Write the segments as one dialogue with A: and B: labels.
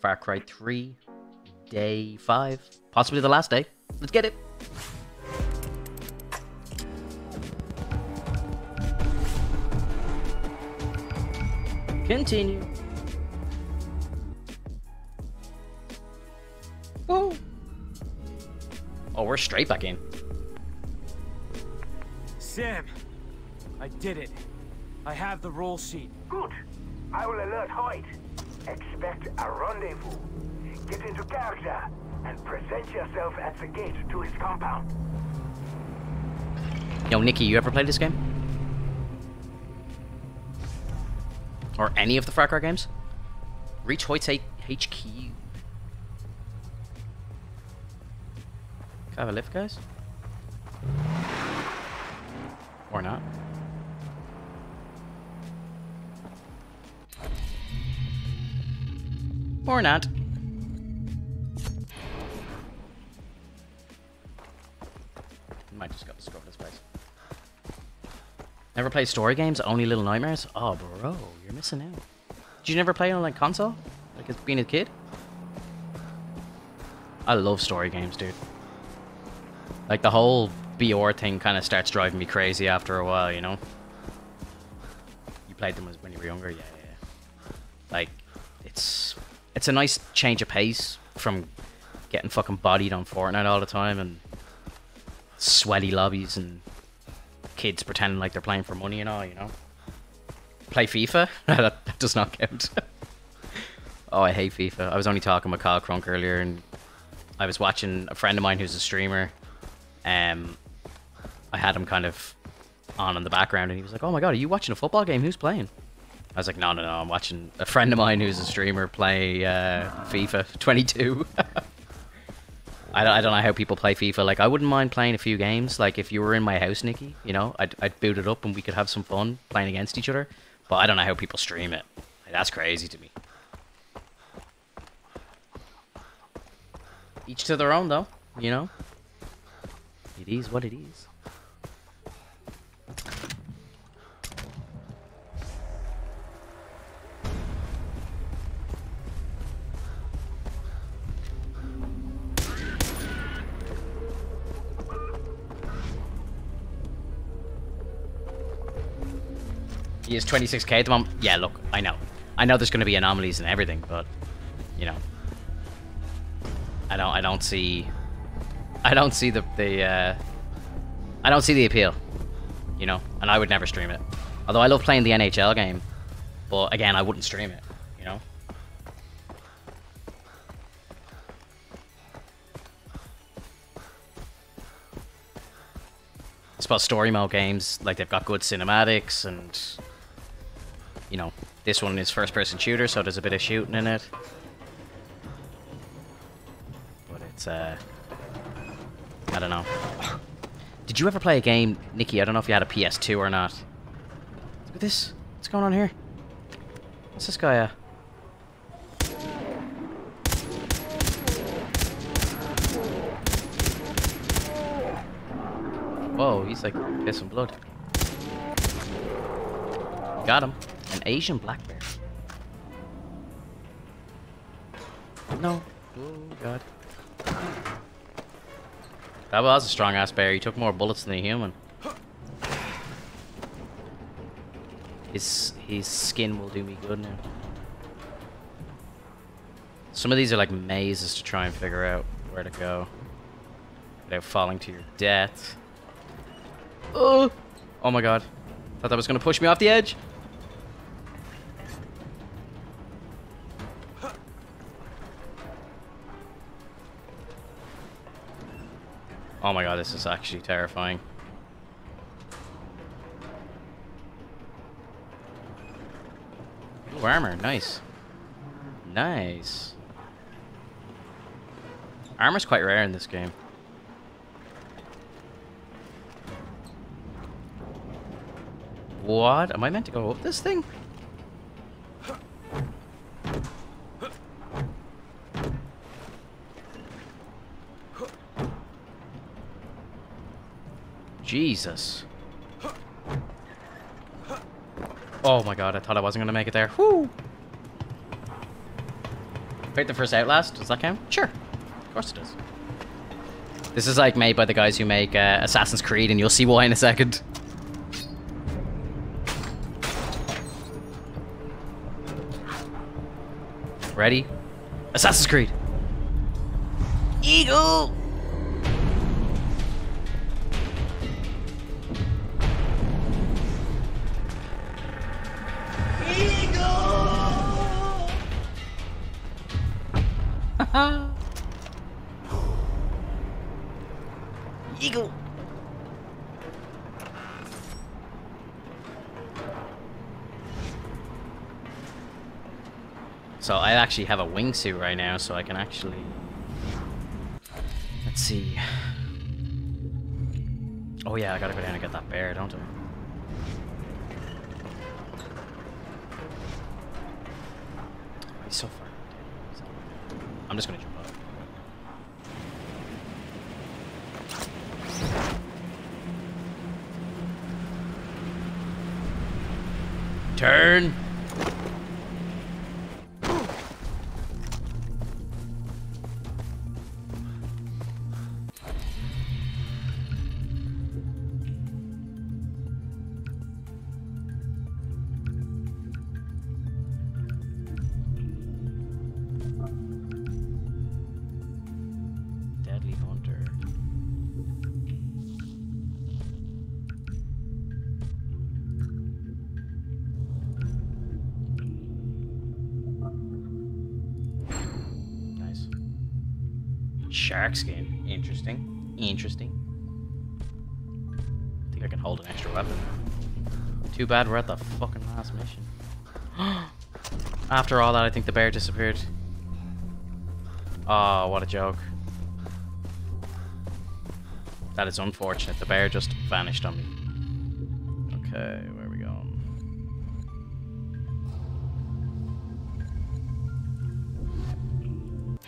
A: Far Cry 3, day 5, possibly the last day. Let's get it. Continue. Whoa. Oh, we're straight back in.
B: Sam, I did it. I have the roll sheet.
C: Good. I will alert Hoyt. Expect a rendezvous. Get into character and present yourself at the gate to his compound.
A: Yo, Nikki, you ever played this game? Or any of the Far Cry games? Reach Hoyt's HQ. Can I have a lift, guys? Or not? Or not. Might just go discover this place. Never play story games? Only Little Nightmares? Oh, bro, you're missing out. Did you never play on like console? Like as being a kid? I love story games, dude. Like the whole BR thing kind of starts driving me crazy after a while, you know? You played them when you were younger? Yeah, yeah. Like, it's it's a nice change of pace from getting fucking bodied on Fortnite all the time and sweaty lobbies and kids pretending like they're playing for money and all, you know? Play FIFA? that, that does not count. oh, I hate FIFA. I was only talking with Kyle Crunk earlier and I was watching a friend of mine who's a streamer. Um, I had him kind of on in the background and he was like, oh my god, are you watching a football game? Who's playing? I was like, no, no, no, I'm watching a friend of mine who's a streamer play uh, FIFA 22. I don't, I don't know how people play FIFA. Like, I wouldn't mind playing a few games. Like, if you were in my house, Nikki, you know, I'd, I'd boot it up and we could have some fun playing against each other. But I don't know how people stream it. Like, that's crazy to me. Each to their own, though, you know? It is what it is. He is 26k at the moment. Yeah, look, I know. I know there's going to be anomalies and everything, but, you know. I don't, I don't see... I don't see the, the, uh... I don't see the appeal, you know, and I would never stream it. Although I love playing the NHL game, but again, I wouldn't stream it, you know? I suppose story mode games, like they've got good cinematics and you know, this one is first person shooter, so there's a bit of shooting in it. But it's uh I don't know. Did you ever play a game, Nikki? I don't know if you had a PS2 or not. Look at this. What's going on here? What's this guy uh Whoa, he's like pissing blood. Got him. An Asian black bear. No. Oh, God. That was a strong ass bear. He took more bullets than a human. His his skin will do me good now. Some of these are like mazes to try and figure out where to go without falling to your death. Oh, oh my god! Thought that was gonna push me off the edge. Oh my god, this is actually terrifying. Ooh, armor, nice. Nice. Armor's quite rare in this game. What? Am I meant to go up this thing? Jesus. Oh my god, I thought I wasn't gonna make it there. Whoo! Played the first Outlast. Does that count? Sure. Of course it does. This is like made by the guys who make uh, Assassin's Creed, and you'll see why in a second. Ready? Assassin's Creed. Eagle. Actually have a wingsuit right now, so I can actually... Let's see. Oh yeah, I gotta go down and get that bear, don't I? He's so far. I'm just gonna jump up. Turn. Bad we're at the fucking last mission. After all that, I think the bear disappeared. Oh, what a joke. That is unfortunate. The bear just vanished on me. Okay, where are we going?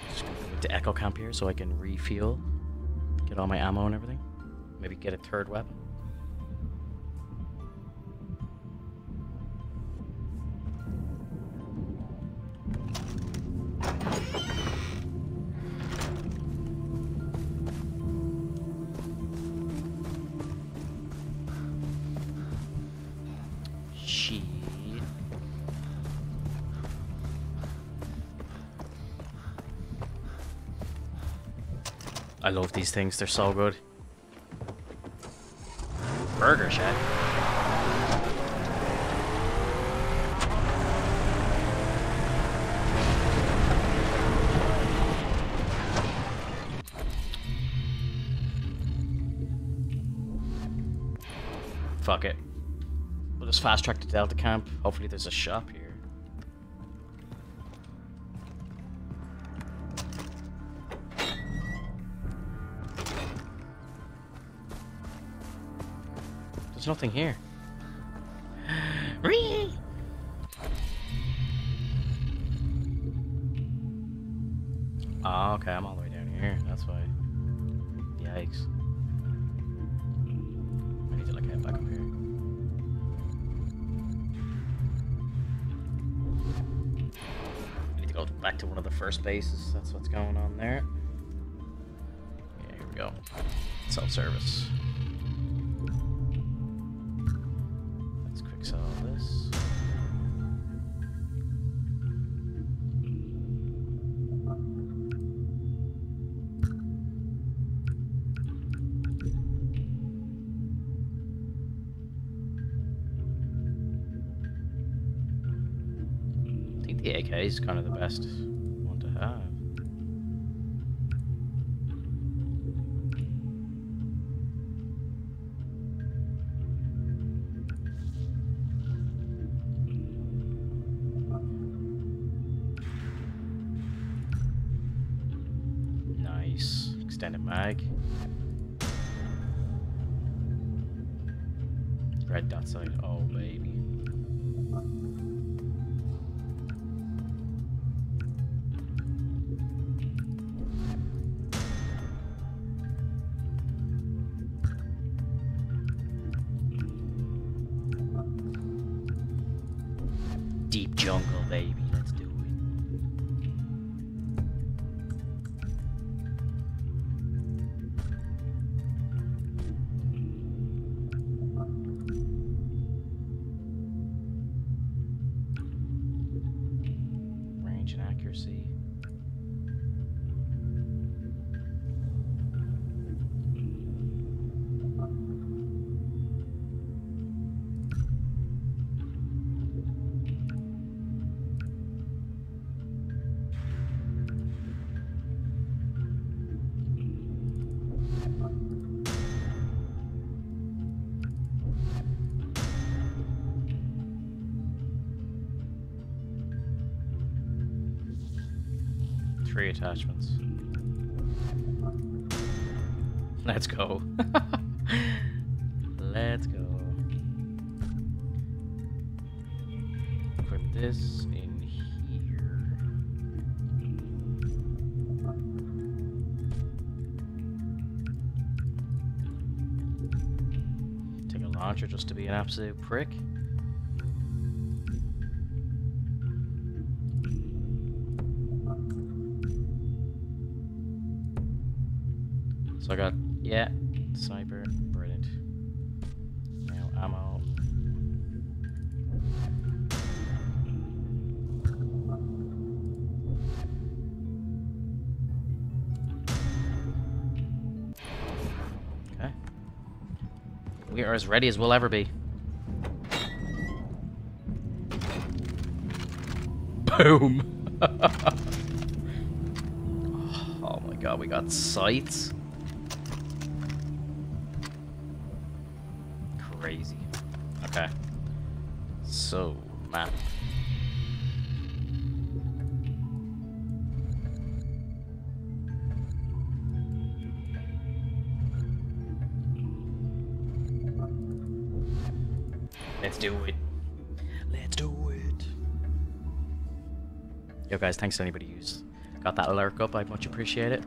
A: Just gonna go to Echo Camp here so I can refuel, get all my ammo and everything. Maybe get a third weapon. Love these things, they're so good. Burger Shack. Fuck it. We'll just fast track to Delta Camp. Hopefully there's a shop here. Nothing here. Ree! Oh, ah, okay, I'm all the way down here. That's why. Yikes. I need to like head back up here. I need to go back to one of the first bases. That's what's going on there. Yeah, here we go. Self-service. This. I think the AK is kind of the best prick. So I got, yeah, sniper, brilliant. Now ammo. Okay. We are as ready as we'll ever be. Boom! oh my god, we got sights. Crazy. Okay. So, map. Yo guys, thanks to anybody who's got that lurk up. I much appreciate it.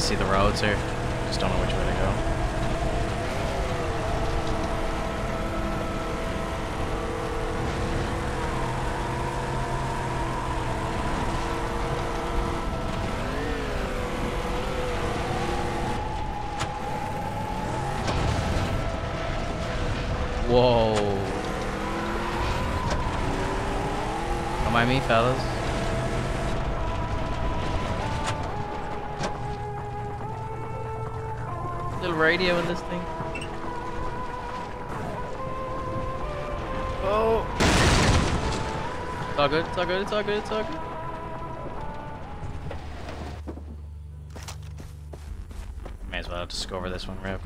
A: See the roads here. All good, it's all good, it's all good. May as well discover this one real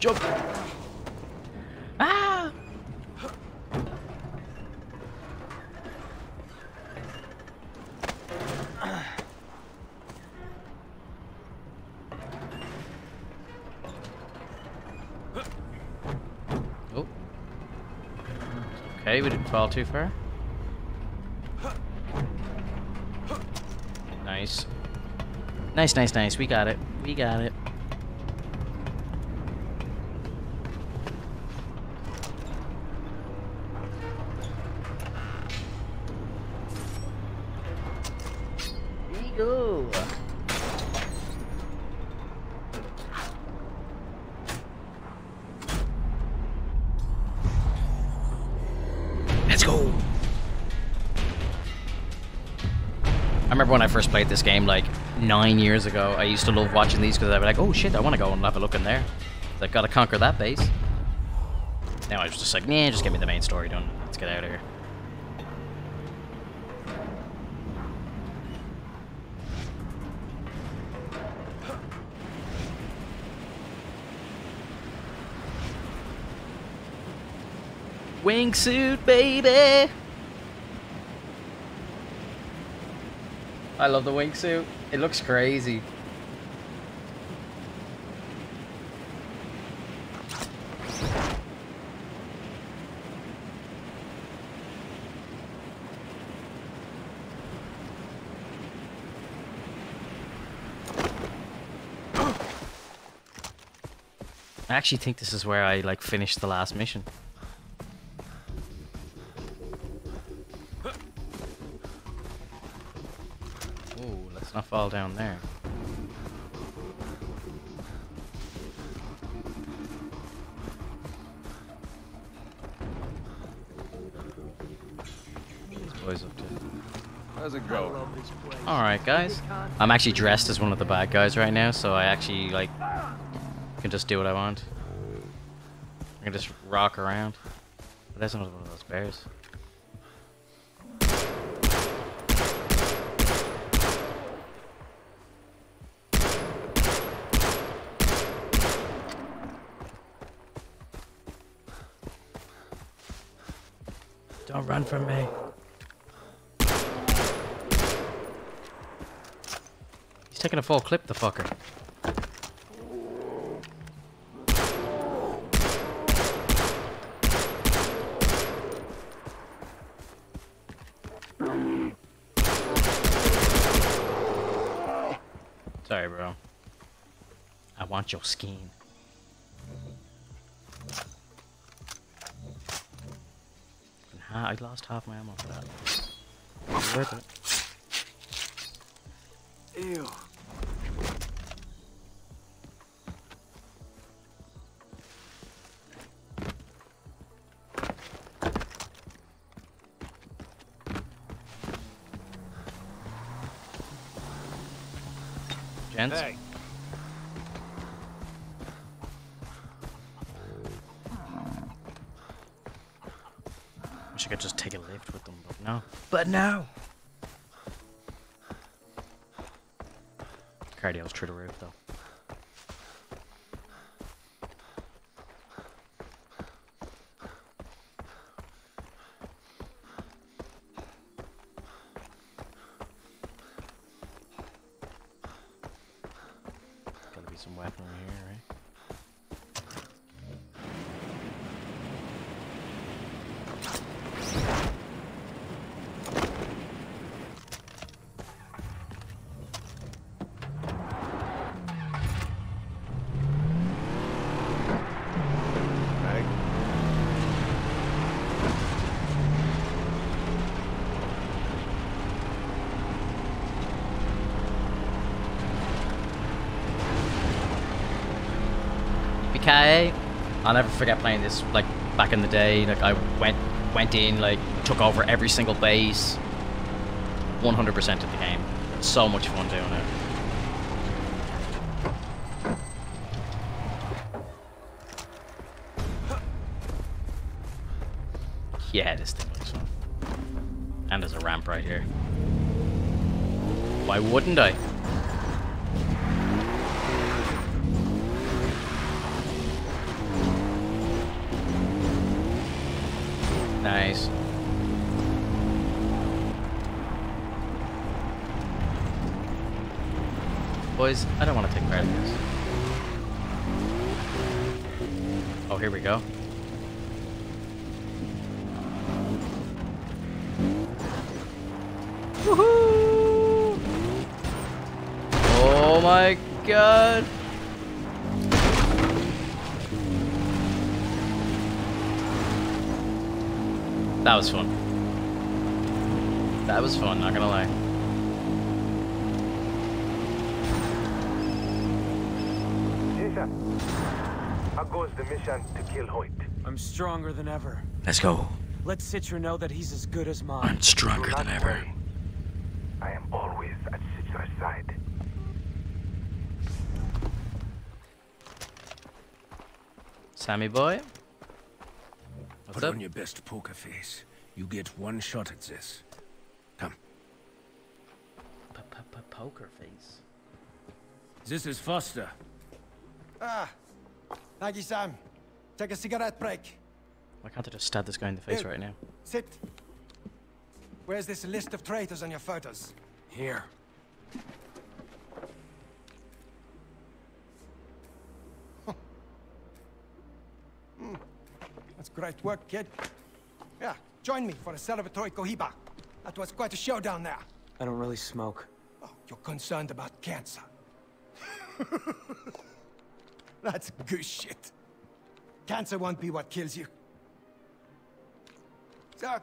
A: Jump! Ah! Oh. Okay, we didn't fall too far. Nice. Nice, nice, nice. We got it. We got it. Played this game like nine years ago. I used to love watching these because I'd be like, "Oh shit, I want to go and have a look in there." Like, gotta conquer that base. Now I was just like, "Nah, just give me the main story done. Let's get out of here." Wingsuit, baby! I love the wingsuit. It looks crazy. I actually think this is where I like finished the last mission. Fall down there. These boys up to.
D: How's it
B: I
D: go?
B: love this place.
A: Alright guys. I'm actually dressed as one of the bad guys right now, so I actually like can just do what I want. I can just rock around. But that's not one of those bears. Don't run from me. He's taking a full clip, the fucker. Sorry, bro. I want your skin. And ha- I lost half my ammo for that. Worth it.
B: Ew.
A: Gents?
B: Hey,
A: could just take a lift with them, but no. But no! Cardio's true to roof, though. Gotta be some weaponry here, right?
D: Right?
A: BK. I'll never forget playing this like back in the day. Like I went went in, like took over every single base. 100% of the game. So much fun doing it. Yeah, this thing looks fun. And there's a ramp right here. Why wouldn't I? Nice. Boys, I don't want to take part in this. Oh, here we go. Woohoo! Oh my god! That was fun. That was fun, not gonna
B: stronger than ever.
A: Let's go.
B: Let Citra know that he's as good as mine.
A: I'm stronger than ever.
C: Worry. I am always at Citra's side.
A: Sammy boy. What's
C: Put
A: up?
C: on your best poker face. You get one shot at this. Come.
A: P -p -p poker face.
C: This is Foster.
D: Ah, thank you, Sam. Take a cigarette break.
A: Why can't I just stab this guy in the face
D: Ew.
A: right now?
D: Sit. Where's this list of traitors on your photos?
B: Here. Hmm.
D: That's great work, kid. Yeah, join me for a celebratory cohiba. That was quite a show down there.
B: I don't really smoke.
D: Oh, you're concerned about cancer. That's goose shit. Cancer won't be what kills you. So,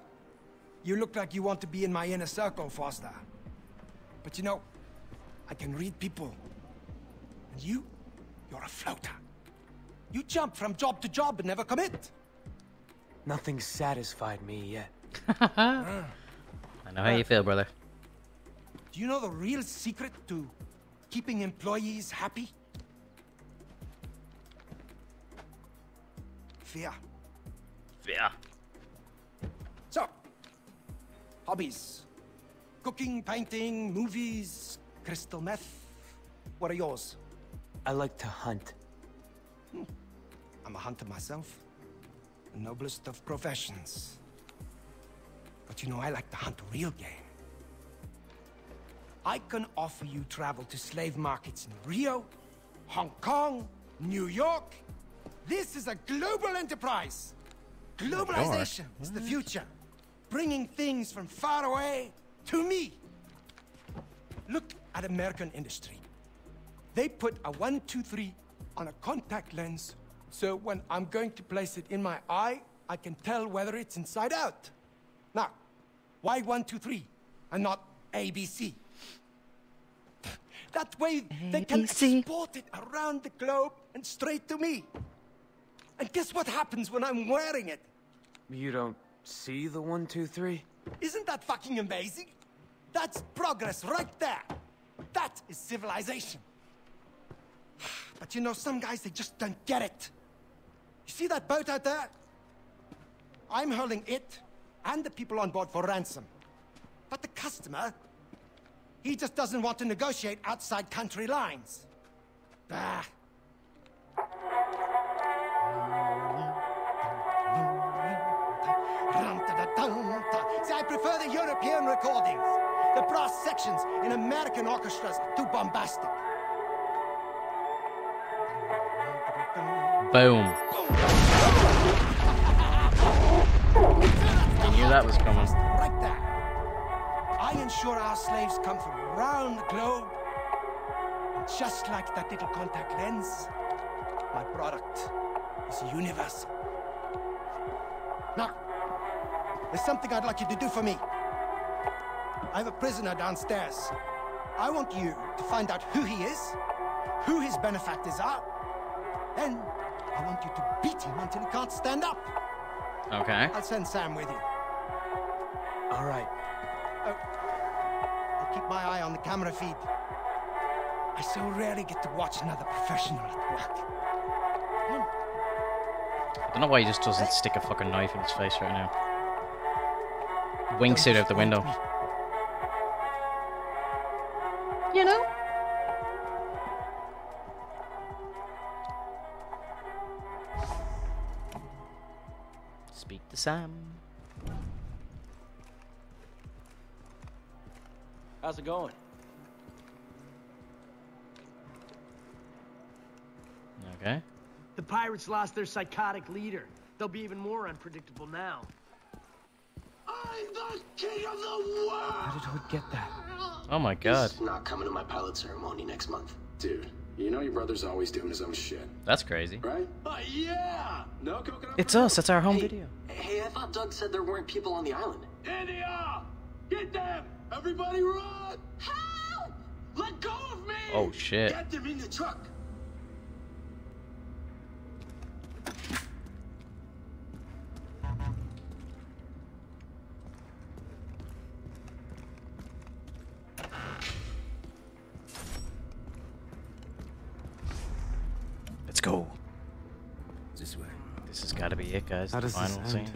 D: you look like you want to be in my inner circle, Foster. But you know, I can read people. And you, you're a floater. You jump from job to job and never commit.
B: Nothing satisfied me yet.
A: I know how you feel, brother.
D: Do you know the real secret to keeping employees happy? Fear.
A: Yeah.
D: So, hobbies. Cooking, painting, movies, crystal meth. What are yours?
B: I like to hunt. Hmm.
D: I'm a hunter myself. The noblest of professions. But you know, I like to hunt real game. I can offer you travel to slave markets in Rio, Hong Kong, New York. This is a global enterprise. Globalization is the future. Bringing things from far away to me. Look at American industry. They put a one, two, three on a contact lens, so when I'm going to place it in my eye, I can tell whether it's inside out. Now, why one, two, three, and not ABC? That way they can export it around the globe and straight to me. And guess what happens when I'm wearing it?
B: You don't see the one, two, three?
D: Isn't that fucking amazing? That's progress right there. That is civilization. But you know, some guys, they just don't get it. You see that boat out there? I'm hurling it and the people on board for ransom. But the customer, he just doesn't want to negotiate outside country lines. Bah. Prefer the European recordings. The brass sections in American orchestras too bombastic.
A: Boom. You knew that was coming.
D: Right there. I ensure our slaves come from around the globe. And just like that little contact lens, my product is universal. There's something I'd like you to do for me. I have a prisoner downstairs. I want you to find out who he is, who his benefactors are. Then, I want you to beat him until he can't stand up.
A: Okay.
D: I'll send Sam with you.
B: All right.
D: Oh, I'll keep my eye on the camera feed. I so rarely get to watch another professional at work.
A: I don't know why he just doesn't stick a fucking knife in his face right now. Wingsuit out the window. You know? Speak to Sam.
E: How's it going?
A: Okay.
F: The pirates lost their psychotic leader. They'll be even more unpredictable now.
E: I'm the king of the world!
B: How did Hood get that?
A: Oh my god.
G: He's not coming to my pilot ceremony next month. Dude, you know your brother's always doing his own shit,
A: That's crazy.
G: right?
E: Oh, yeah! No coconut
A: It's us, it's our home
G: Hey,
A: video.
G: Hey, I thought Doug said there weren't people on the island.
E: India! Get them! Everybody run! Help! Let go of me!
A: Oh shit.
E: Get them in the truck!
A: Let's go.
C: This way.
A: gotta be it, guys.
B: How
A: the
B: does this
A: final scene.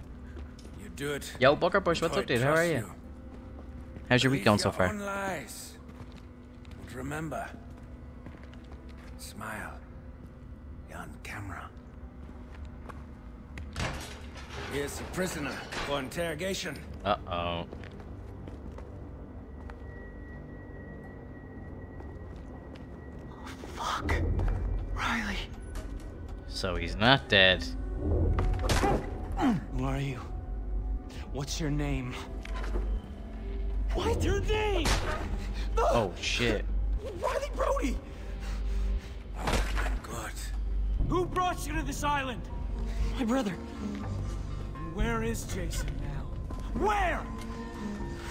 H: You do it.
A: Yo, Booker Bush, what's up, dude? How are you? How's your week going so far?
H: Own lies. But remember, smile. You're on camera. Here's a prisoner for interrogation.
A: Uh oh.
F: Fuck. Riley.
A: So he's not dead.
B: Who are you? What's your name?
F: What's your name?
A: Oh shit.
F: Riley Brody!
H: Good.
B: Who brought you to this island?
F: My brother.
B: Where is Jason now? Where?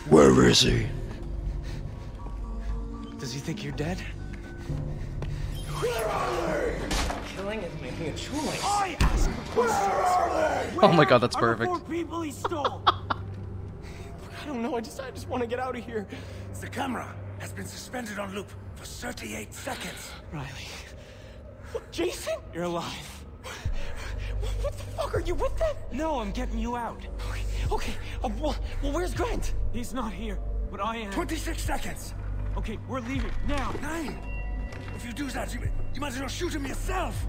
A: Where is he?
B: Does he think you're dead?
F: Killing is making a choice.
B: I asked the questions.
A: Oh my god, that's
B: Are the
A: perfect.
B: four people he stole.
F: I don't know. I just, I just want to get out of here.
H: The camera has been suspended on loop for 38 seconds.
B: Riley,
F: Jason?
B: you're alive.
F: What the fuck are you with them?
B: No, I'm getting you out.
F: Okay, okay. Uh, well, well, where's Grant?
B: He's not here, but I am.
H: 26 seconds.
B: Okay, we're leaving now.
H: Nine. If you do that, you, you might as well shoot him yourself.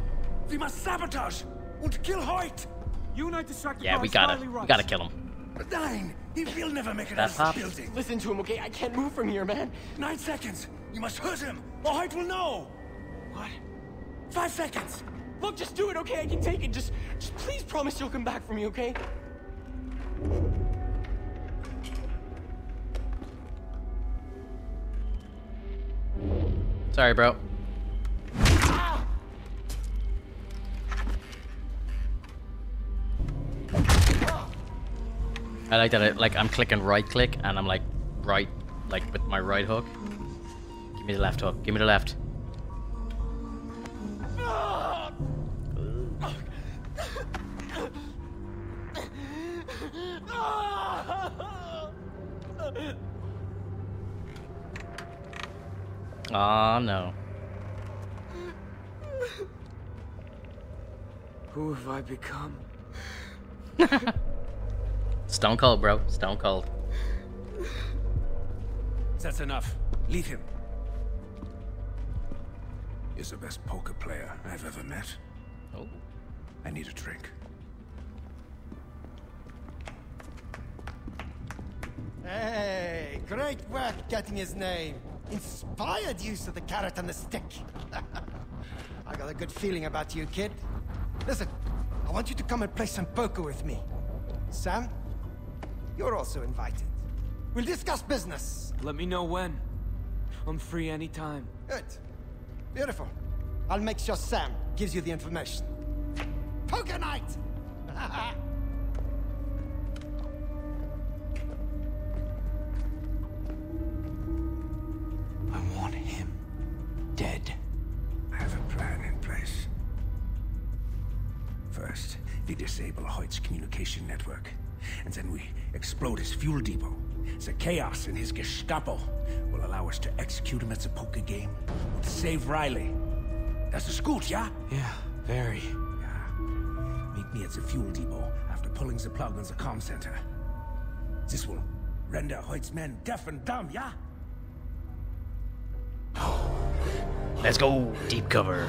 H: We must sabotage and kill Hoyt.
B: Unite distract the
A: Yeah, we gotta,
B: Riley
A: we gotta kill him.
H: But Nine. He will never make it
A: That's
H: out of the
A: up.
H: building.
F: Listen to him, okay? I can't move from here, man.
H: Nine seconds. You must hurt him, or Hoyt will know.
B: What?
H: Five seconds.
F: Look, just do it, okay? I can take it. Just, just please promise you'll come back for me, okay?
A: Sorry, bro. I like that. I, like I'm clicking right click and I'm like right, like with my right hook. Give me the left hook. Give me the left. Oh no.
B: Who have I become?
A: Stone cold, bro. Stone cold.
H: That's enough. Leave him. He's the best poker player I've ever met.
A: Oh.
H: I need a drink. Hey, great work getting his name. Inspired use of the carrot and the stick. I got a good feeling about you, kid. Listen, I want you to come and play some poker with me. Sam, you're also invited. We'll discuss business.
B: Let me know when. I'm free anytime.
H: Good. Beautiful. I'll make sure Sam gives you the information. Poker night!
B: I want him dead.
H: I have a plan in place. First, we disable Hoyt's communication network. And then we explode his fuel depot. The chaos in his Gestapo will allow us to execute him at the poker game and save Riley. That's a scoot, yeah?
B: Yeah, very.
H: Yeah. Meet me at the fuel depot after pulling the plug on the comm center. This will render Hoyt's men deaf and dumb, yeah?
A: Let's go. Deep cover.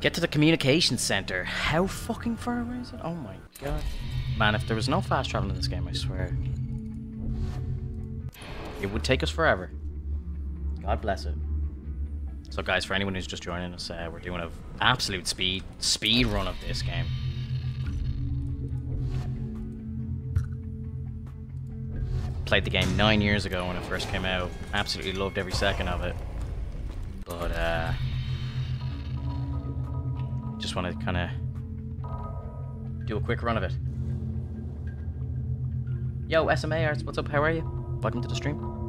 A: Get to the communications center. How fucking far away is it? Oh my god. Man, if there was no fast travel in this game, I swear. It would take us forever. God bless it. So guys, for anyone who's just joining us, uh, we're doing an absolute speed speed run of this game. Played the game nine years ago when it first came out. Absolutely loved every second of it. But uh want to kind of do a quick run of it. Yo, SMA Arts, what's up? How are you? Welcome to the stream.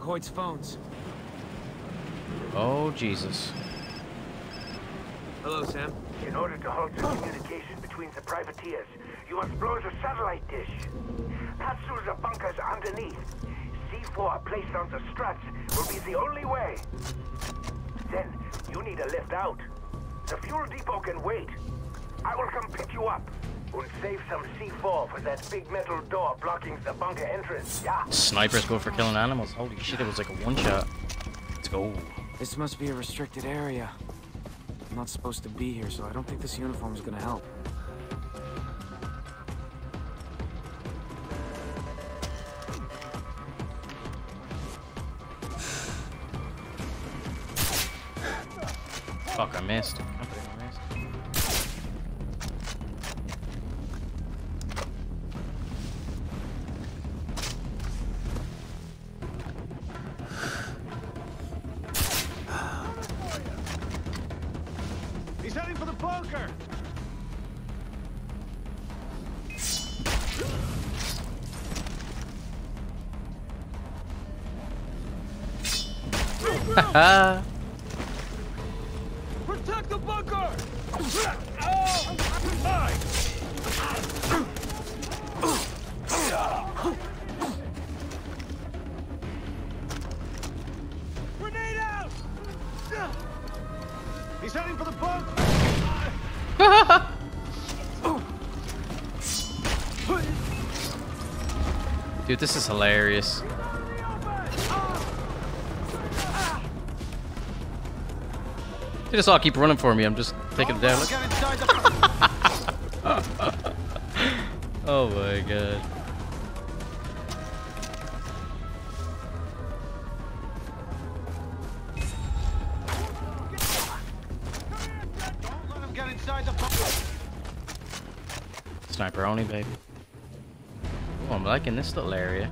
B: Time unplug Hoyt's phones.
A: Oh, Jesus.
F: Hello, Sam.
C: In order to halt the communication between the privateers, you must blow the satellite dish. Pass through the bunkers underneath. C4 placed on the struts will be the only way. Then, you need a lift out. The fuel depot can wait. I will come pick you up. And save some C4 for that big metal door blocking the bunker entrance, yeah?
A: Snipers go for killing animals. Holy shit, it was like a one shot. Let's go.
B: This must be a restricted area. I'm not supposed to be here, so I don't think this uniform is gonna help.
A: Fuck, I missed. Dude, this is hilarious. They just all keep running for me. I'm just taking them down. Look.
B: Get inside the...
A: Oh my god.
B: Don't let him get inside the bunker!
A: Sniper only, baby. Liking this little area.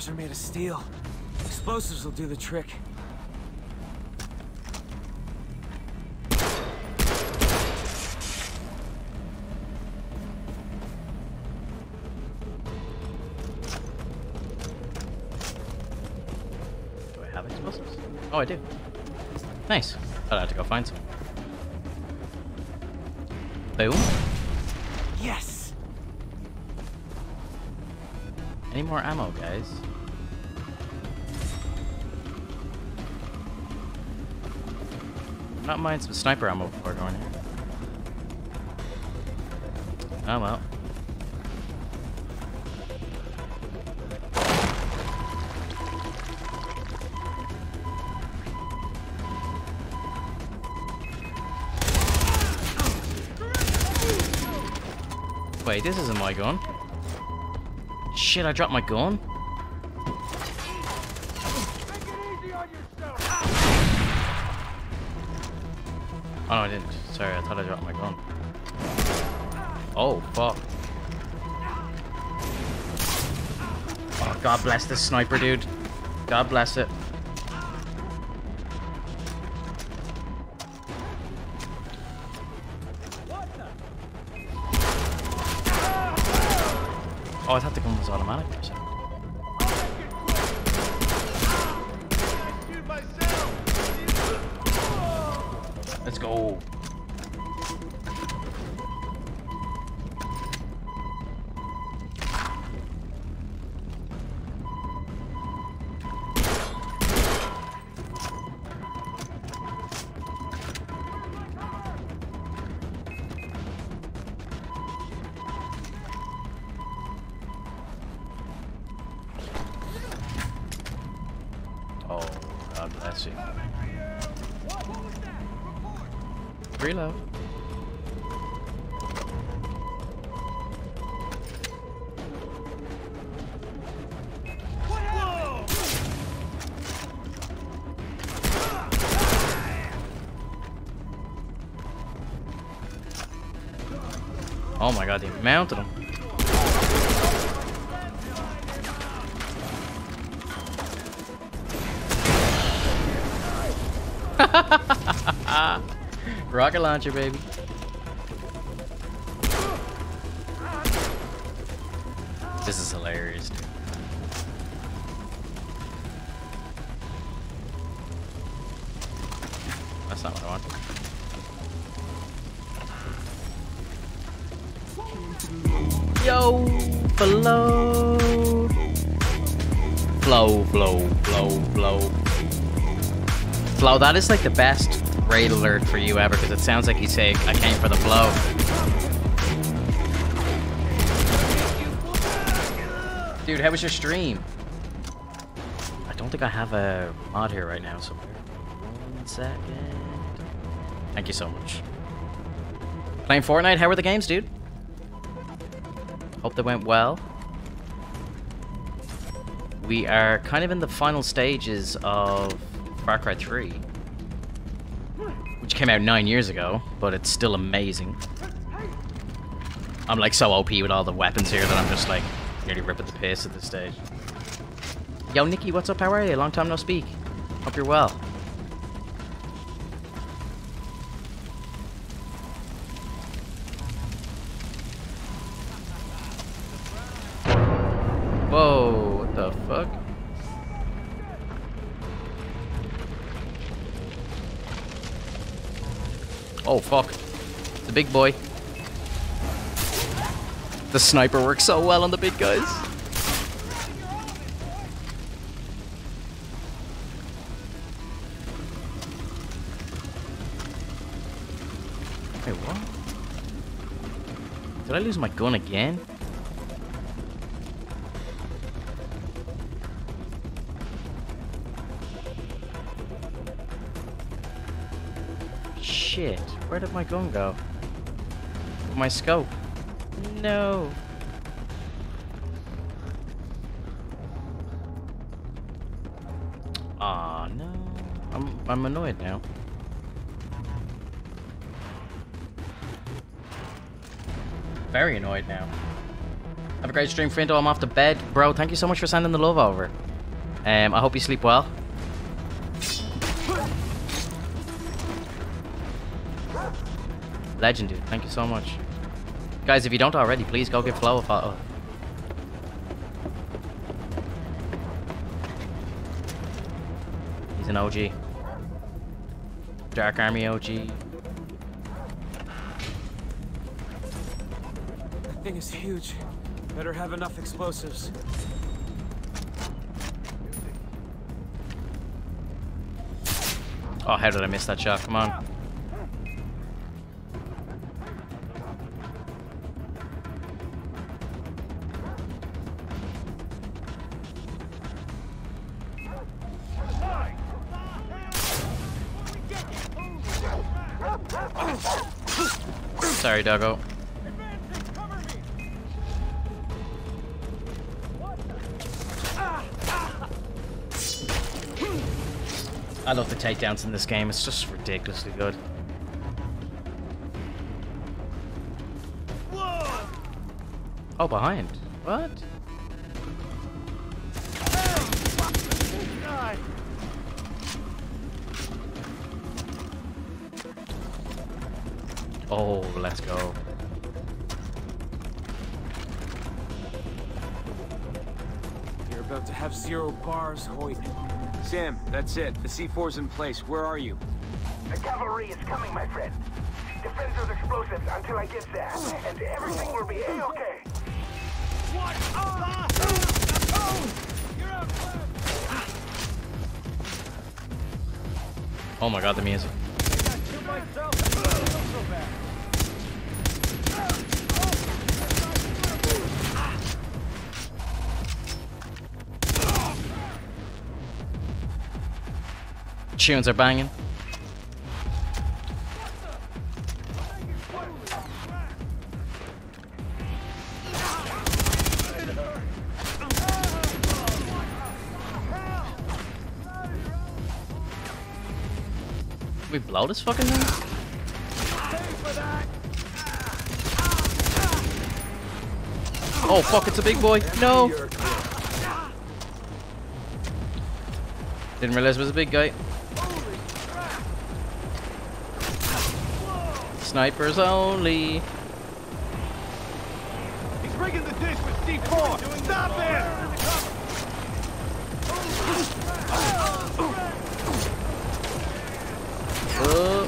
B: Doors are made of steel. Explosives will do the trick.
A: Do I have explosives? Oh, I do. Nice. Mind some sniper ammo before going here. Oh well. Wait, this isn't my gun. Shit, I dropped my gun? God bless this sniper, dude. God bless it. Oh, I thought the gun was automatic for. Let's go. Mounted him. Rocket launcher, baby. Flo, that is like the best raid alert for you ever because it sounds like you say, I came for the flow. Dude, how was your stream? I don't think I have a mod here right now, so one second. Thank you so much. Playing Fortnite, how were the games, dude? Hope they went well. We are kind of in the final stages of Far Cry 3. Which came out nine years ago, but it's still amazing. I'm like so OP with all the weapons here that I'm just like nearly ripping the piss at this stage. Yo, Nikki, what's up? How are you? Long time no speak. Hope you're well. Big boy. The sniper works so well on the big guys. Wait, what? Did I lose my gun again? Shit, where did my gun go? My scope. No. Aw, no. I'm, I'm annoyed now. Very annoyed now. Have a great stream, Finto. I'm off to bed. Bro, thank you so much for sending the love over. Um, I hope you sleep well. Legend, dude. Thank you so much. Guys, if you don't already, please go get Flo a follow. He's an OG. Dark Army OG.
B: That thing is huge. Better have enough explosives.
A: Oh, how did I miss that shot? Come on. Sorry. I love the takedowns in this game. It's just ridiculously good. Oh, behind. What?
B: Bars, Hoyt.
I: Sam, that's it. The C4's in place. Where are you?
C: The cavalry is coming, my friend. Defend those explosives until I get there, and everything will be a-okay.
A: Oh my god, the music. Tunes are banging. We blow this fucking thing? Oh fuck, it's a big boy. No! Didn't realize it was a big guy. Snipers only.
E: He's rigging the dish with C4. Stop him!
A: Uh.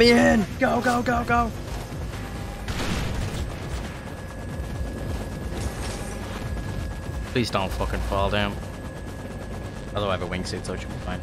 A: Me in! Go, go, go, go! Please don't fucking fall down. Although I have a wingsuit, so it should be fine.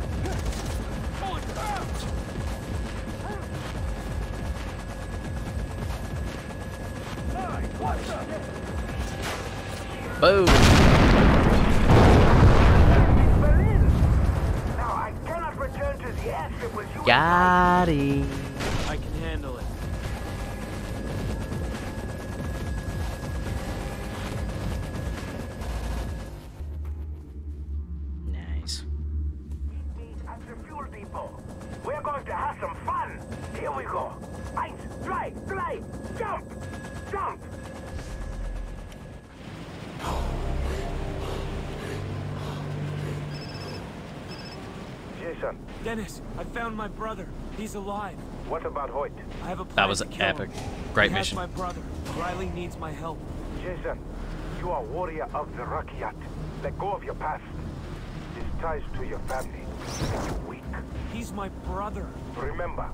B: He's alive.
C: what about Hoyt?
B: I have a plan
A: That was
B: to kill
A: epic.
B: him.
A: Great
B: he has
A: mission.
B: my brother. Riley needs my help.
C: Jason, you are warrior of the Rakyat. Let go of your past. These ties to your family make you weak.
B: He's my brother.
C: Remember,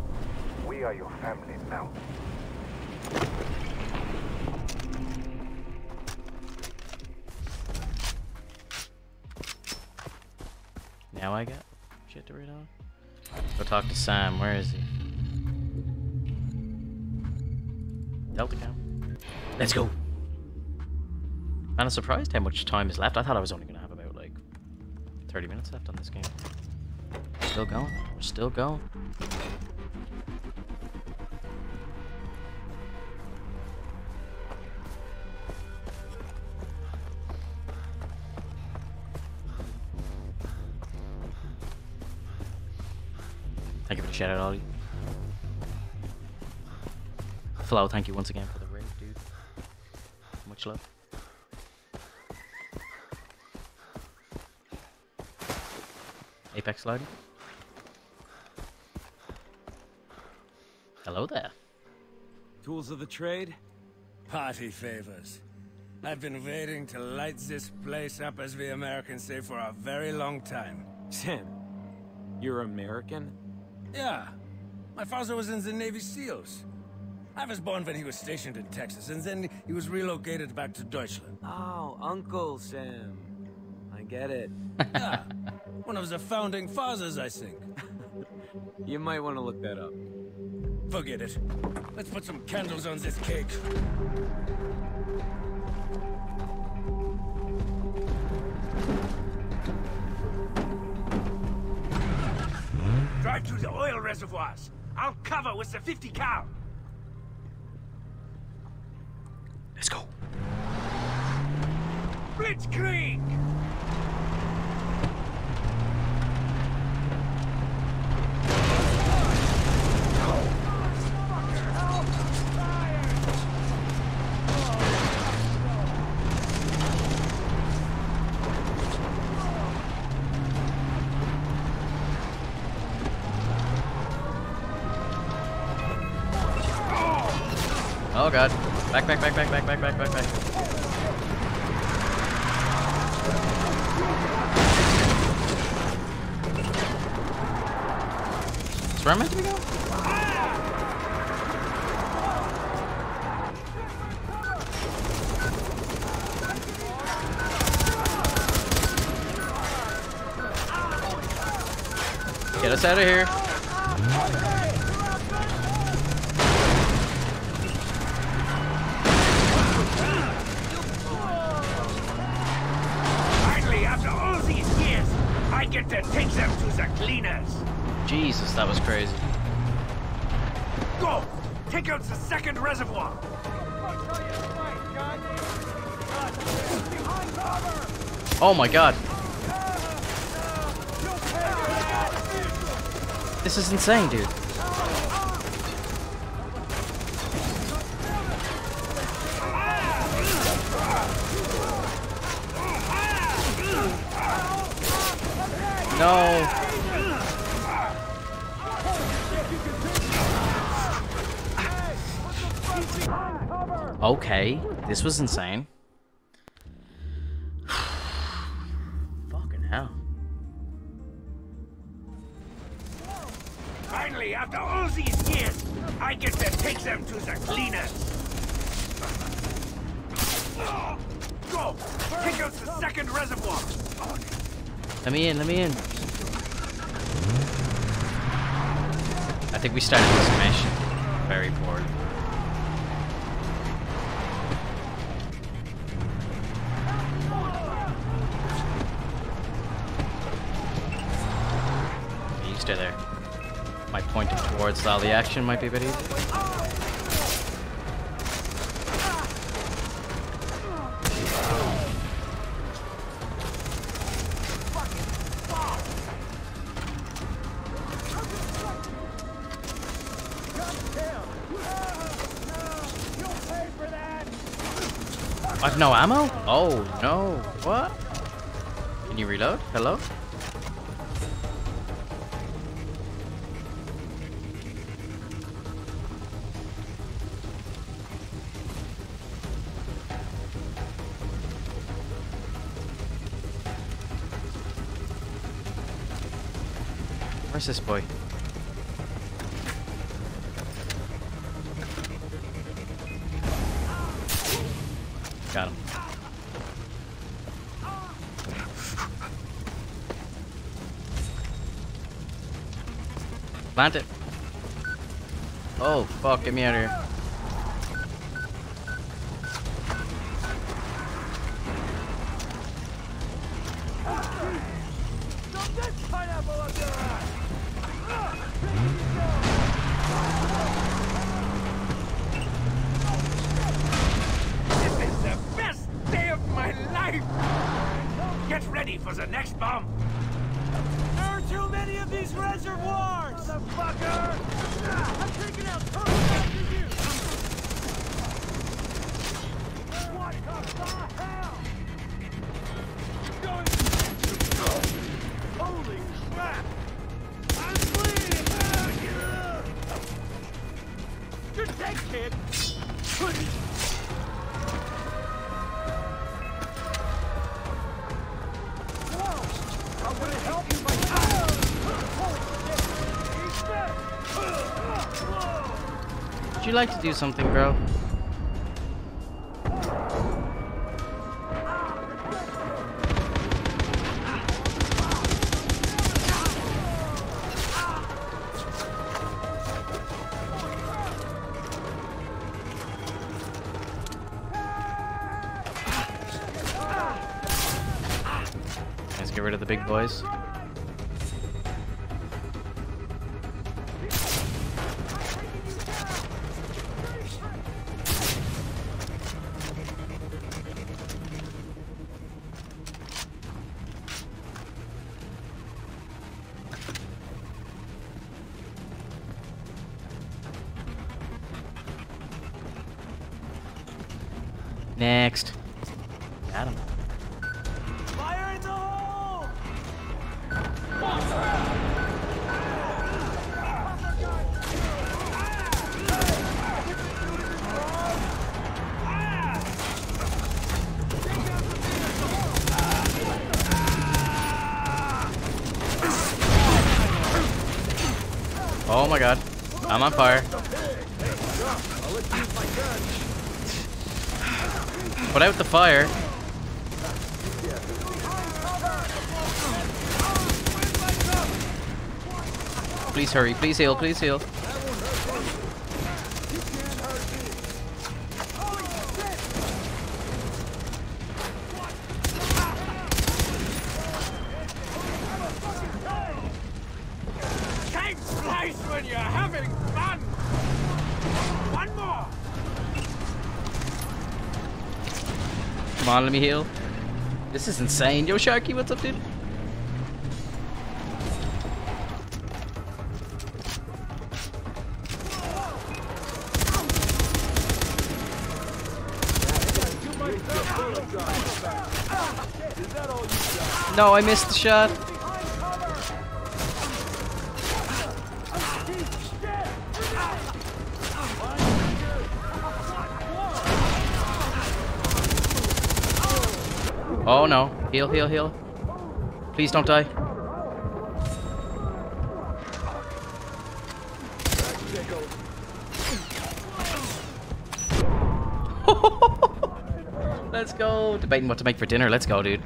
C: we are your family now.
A: Now I got shit to read on. Go talk to Sam. Where is he? Delta cam. Let's go. And I'm surprised how much time is left. I thought I was only gonna have about like 30 minutes left on this game. Still going. We're still going. Thank you for shout out, Ollie. Flo, thank you once again for the raid, dude. Much love. Apex sliding. Hello there.
B: Tools of the trade?
H: Party favors. I've been waiting to light this place up, as we Americans say, for a very long time.
B: Sam, you're American?
H: Yeah, My father was in the Navy SEALs. I was born when he was stationed in Texas, and then he was relocated back to Deutschland.
B: Oh, Uncle Sam. I get it.
H: yeah, one of the founding fathers, I think.
B: You might want to look that up.
H: Forget it. Let's put some candles on this cake.
C: Drive to the oil reservoirs. I'll cover with the 50 cal.
A: Let's go.
C: Blitzkrieg!
A: Oh god. Back, back, back, Oh my god. This is insane, dude. No. Okay, this was insane. Let me in, let me in. I think we started this mission very poorly. You stay there. My pointing towards all the action might be a bit easy. No ammo? Oh no. What? Can you reload? Hello? Where's this boy? Oh, fuck, get me out of here.
E: Would you
A: like to do something, bro? Please heal. Please heal.
E: Time flies when you're having fun! One more!
A: Come on, let me heal. This is insane. Yo, Sharky, what's up, dude? No, I missed the shot. Oh no. Heal, heal, heal. Please don't die. Let's go. Debating what to make for dinner. Let's go, dude.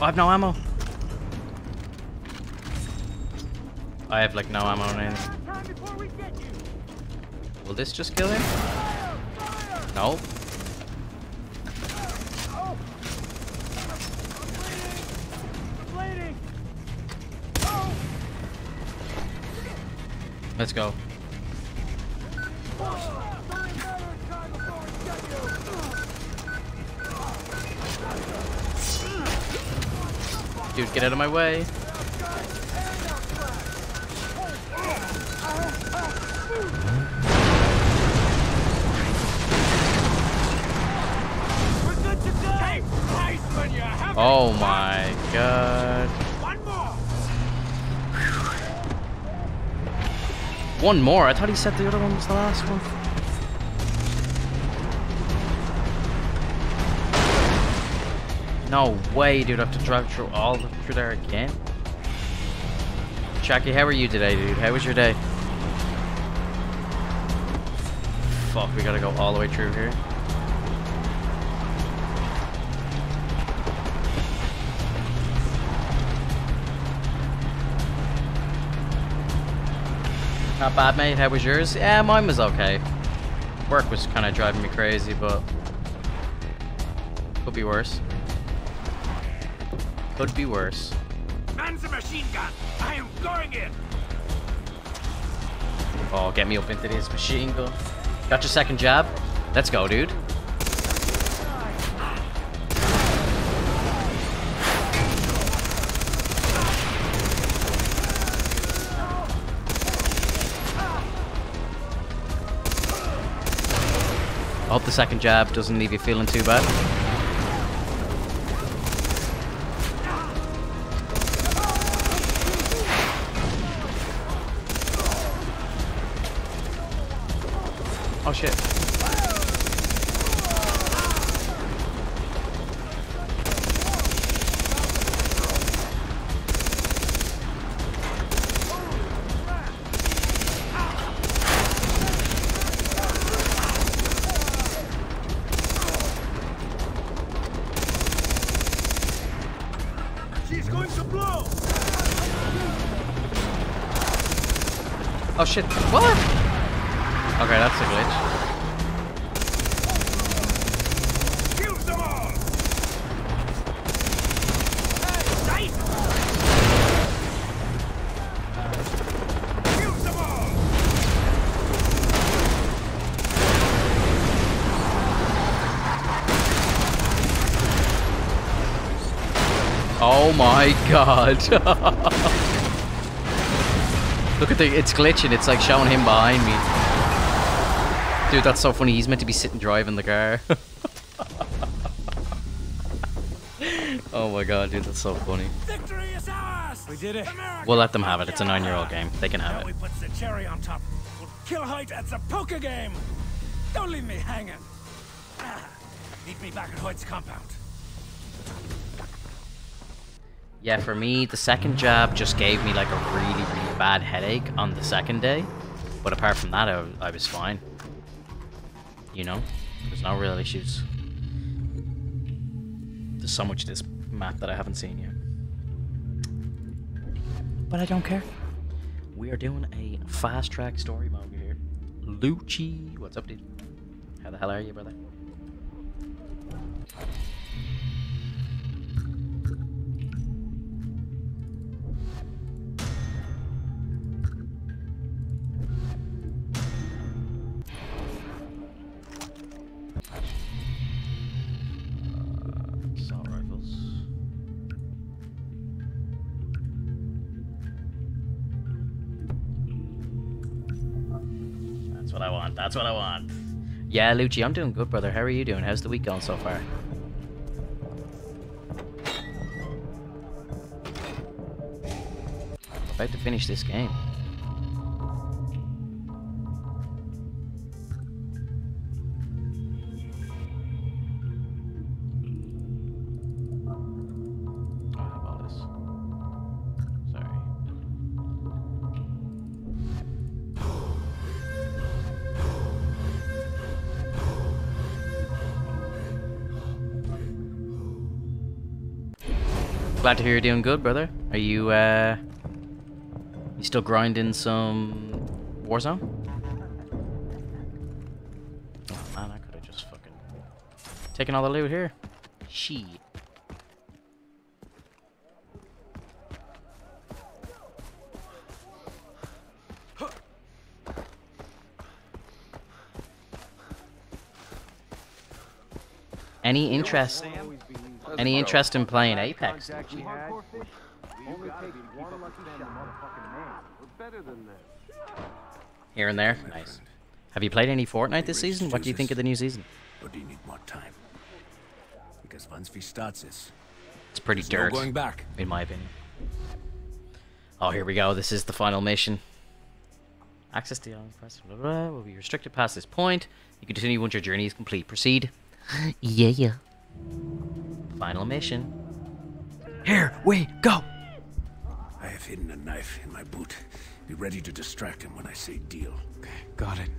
A: I have no ammo. I have like no ammo
E: you!
A: Will this just kill him? No. Let's go. Dude, get out of my way. Oh my god.
E: One more!
A: One more? I thought he said the other one was the last one. No way, dude. I have to drive through all the, through there again. Jackie, how are you today, dude? How was your day? Fuck, we gotta go all the way through here. Not bad, mate. How was yours? Yeah, mine was okay. Work was kind of driving me crazy, but could be worse. Could be worse.
E: Man's a machine gun! I am going in!
A: Oh, get me up into this machine gun. Got your second jab? Let's go, dude. I hope the second jab doesn't leave you feeling too bad. Oh my god. Look at the it's glitching, it's like showing him behind me. Dude, that's so funny. He's meant to be sitting driving the car. oh my god, dude, that's so funny.
H: Victory is ours!
B: We did it.
A: We'll let them have it. It's a nine-year-old game. They can
H: Now
A: have
H: we
A: it.
H: put the cherry on top. We'll kill Hoyt at the poker game. Don't leave me hanging. Ah, Meet me back at Hoyt's compound.
A: Yeah, for me, the second jab just gave me like a really, really bad headache on the second day. But apart from that, I, I was fine. You know? There's no real issues. There's so much of this map that I haven't seen yet. But I don't care. We are doing a fast track story mode here. Lucci, what's up, dude? How the hell are you, brother? That's what I want. Yeah, Lucci, I'm doing good, brother. How are you doing? How's the week going so far? About to finish this game. Glad to hear you're doing good, brother. Are you, uh... You still grinding some... Warzone? Oh man, I could've just fucking... Taken all the loot here. Shit. Any interest? Any interest in playing Apex? Here and there. Nice. Have you played any Fortnite this season? What do you think of the new season?
H: But do you need more time? Because once we start this,
A: It's pretty
H: there's no
A: dirt,
H: going back.
A: in my opinion. Oh, here we go. This is the final mission. Access to the island press blah, blah, blah, will be restricted past this point. You can continue once your journey is complete. Proceed. yeah, yeah. Final mission. Here we go.
H: I have hidden a knife in my boot. Be ready to distract him when I say deal.
B: Got it.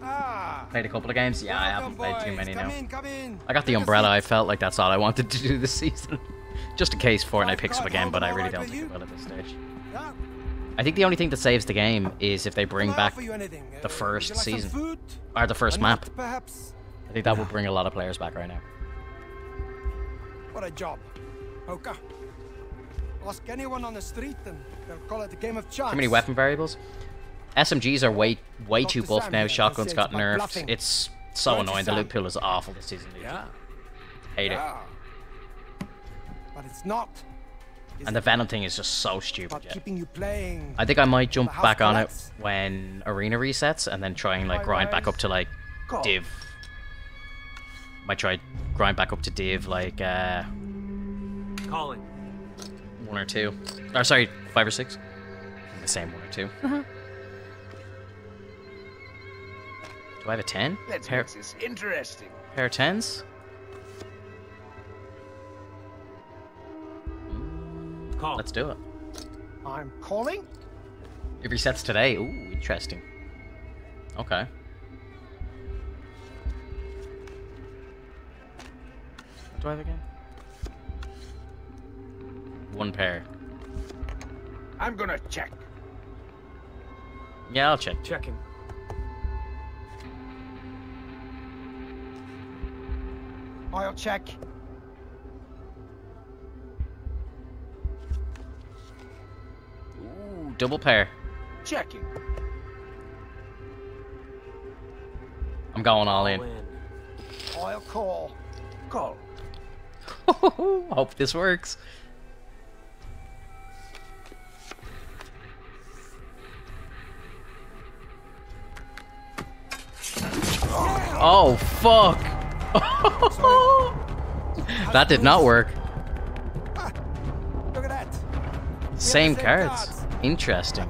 D: Ah,
A: Played a couple of games. Yeah, I haven't played too many
D: come
A: now.
D: In, come in.
A: I got the
D: Take
A: umbrella. I felt like that's all I wanted to do this season. Just in case Fortnite
D: Five
A: picks up again, but I really don't think it will at this stage.
D: Yeah.
A: I think the only thing that saves the game is if they bring back
D: offer you anything?
A: the
D: Uh,
A: first
D: like
A: season. or the first map.
D: perhaps.
A: I think that would bring a lot of players back right now.
D: What a job. Okay. Ask anyone on the street and they'll call it a game of chance.
A: Too many weapon variables. SMGs are way way
D: Talk
A: too
D: to
A: buff
D: Sam
A: now.
D: here, they'll
A: Shotguns got nerfed.
D: bluffing.
A: It's so
D: Go to
A: annoying. The loot pool is awful this season. Dude.
H: Yeah.
A: Hate it.
D: But it's not. Is
A: And the? Venom thing is just so stupid. Yeah.
D: keeping you playing.
A: I think I might jump
D: The house
A: back on it when arena resets, and then try and like grind back up to like
D: Go.
A: div. Might try grind back up to Dave like uh
F: Calling.
A: one or two. Or sorry, five or six. The same one or two. Do I have a 10?
F: Let's
A: Pair,
F: make this interesting.
A: pair of 10s?
H: Call.
A: Let's do it.
F: I'm calling?
A: It resets today. Ooh, interesting. Okay. Do I have again? One pair.
F: I'm gonna check.
A: Yeah, I'll check.
B: Checking.
F: I'll check.
A: Ooh, double pair.
F: Checking.
A: I'm going all in.
F: I'll call. Call.
A: Hope this works. Oh fuck! that did not work.
D: Look at that.
A: Same cards. Interesting.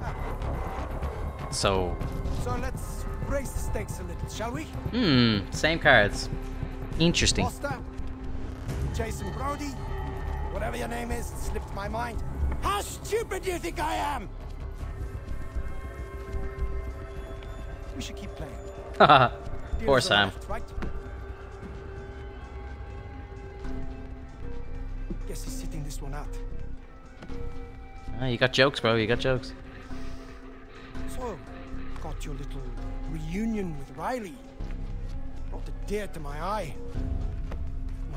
A: So,
D: So let's raise the stakes a little, shall we?
A: hmm, same cards. Interesting.
D: Jason Brody, whatever your name is, slipped my mind. How stupid do you think I am? We should keep playing.
A: Haha. Poor Sam.
D: left, right? Guess he's sitting this one out.
A: Ah, you got jokes, bro. You got jokes.
D: So, got your little reunion with Riley. Brought a tear to my eye.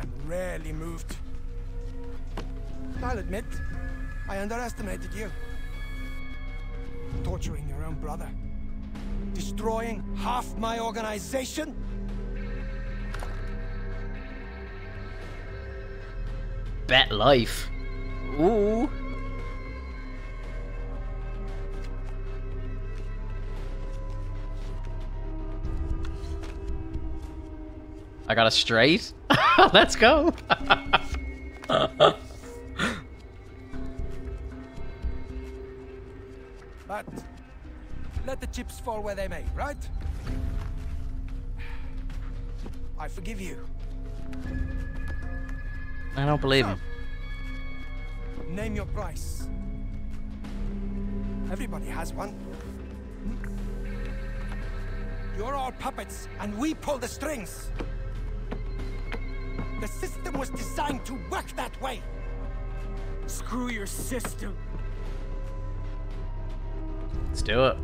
D: I'm rarely moved. I'll admit, I underestimated you. Torturing your own brother. Destroying half my organization.
A: Bet life. Ooh. I got a straight. Let's go.
D: But let the chips fall where they may, right? I forgive you.
A: I don't believe him.
D: Name your price. Everybody has one. You're all puppets, and we pull the strings. System was designed to work that way.
H: Screw your system.
A: Let's do it.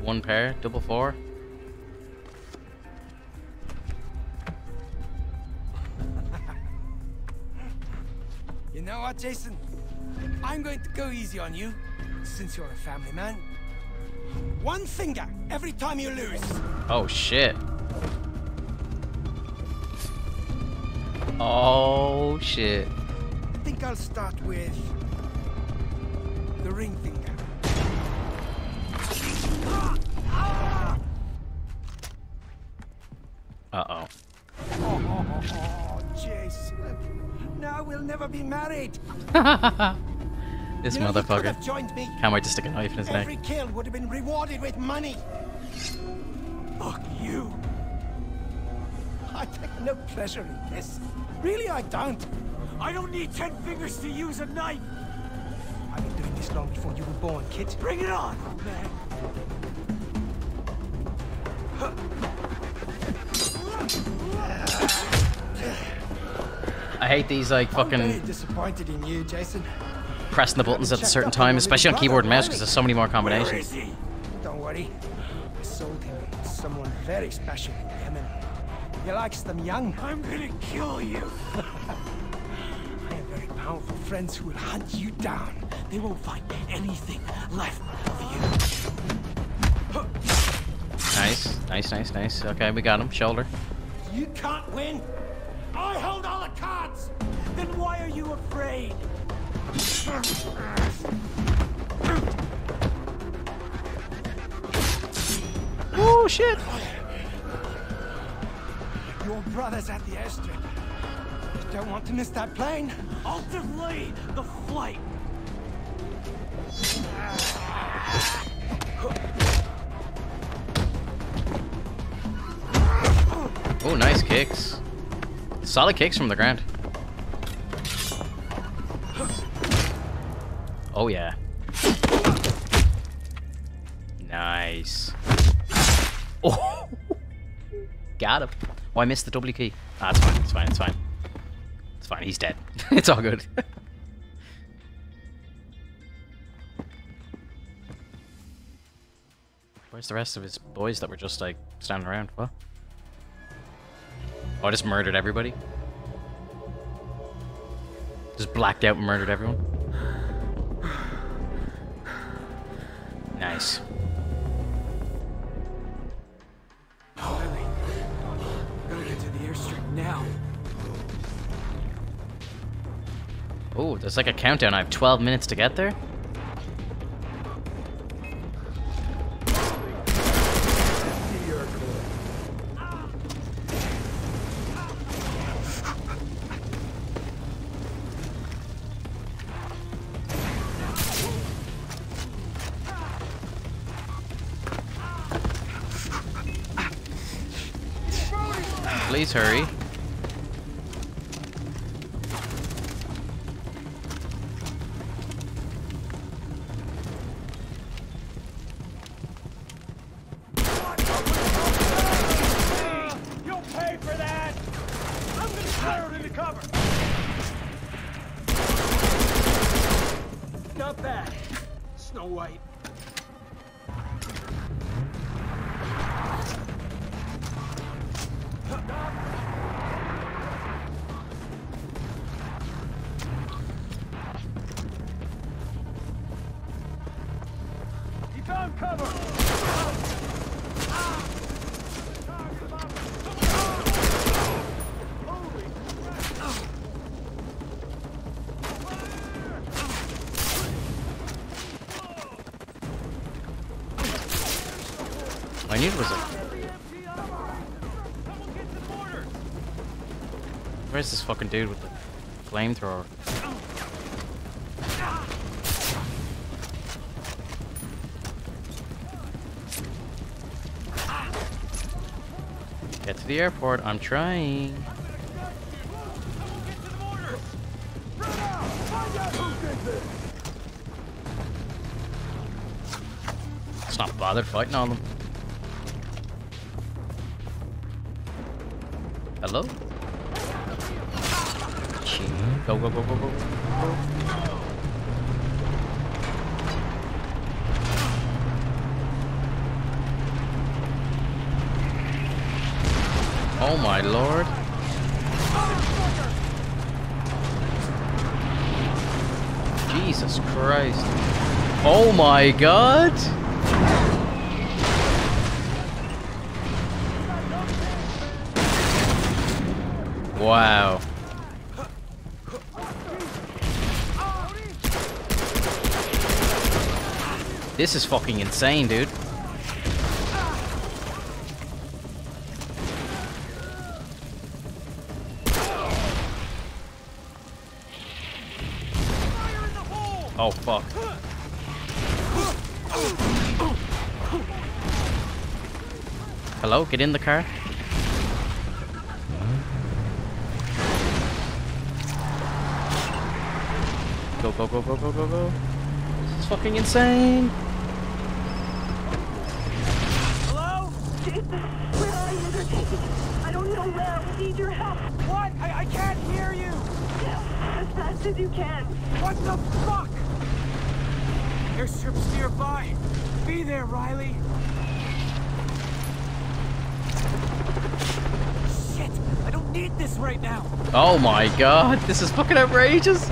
A: One pair, double four.
D: You know what, Jason? I'm going to go easy on you, since you're a family man. One finger every time you lose.
A: Oh shit. Oh shit.
D: I think I'll start with the ring finger.
A: Uh oh.
D: Oh, Jason. Now we'll never be married.
A: This
D: You know,
A: motherfucker.
D: have joined me.
A: Can't wait to stick a knife in his neck.
D: Every
A: neck.
D: kill would have been rewarded with money. Fuck you. I take no pleasure in this. Really, I don't.
H: I don't need ten fingers to use a knife.
D: I've been doing this long before you were born, kid.
H: Bring it on, man.
A: I hate these like
D: I'm
A: fucking
D: disappointed in you, Jason.
A: Pressing the buttons at a certain time, especially on keyboard and mouse because there's so many more combinations.
D: Don't worry. I sold him to someone very special in Yemen. He likes them young.
H: I'm gonna kill you.
D: I have very powerful friends who will hunt you down.
H: They won't find anything left of you.
A: Nice, nice, nice, nice. Okay, we got him. Shoulder.
D: You can't win. I hold all the cards.
H: Then why are you afraid?
A: Oh shit.
D: Your brother's at the airstrip. You don't want to miss that plane.
H: I'll delay the flight.
A: Oh, nice kicks. Solid kicks from the ground. Oh, yeah. Nice. Oh! Got him. Oh, I missed the W key. Ah, it's fine, it's fine, it's fine. It's fine, he's dead. it's all good. Where's the rest of his boys that were just, like, standing around? What? Oh, I just murdered everybody? Just blacked out and murdered everyone? Nice.
J: Riley, gotta get to the airstrip now.
A: Oh, there's like a countdown. I have 12 minutes to get there? Please airport. I'm trying. Let's not bother fighting on them. Hello? Go, go, go, go, go. go. Oh my lord. Jesus Christ. Oh my god! Wow. This is fucking insane, dude. Get in the car. Go, go, go, go, go, go, go. This is fucking insane.
B: Hello?
K: Where are you? They're taking I don't know where. We need your help.
B: What? I, I can't hear you!
K: As fast as you can.
B: What the fuck? Airstrip's nearby. Be there, Riley. Shit! I don't need this right now.
A: Oh my god, this is fucking outrageous.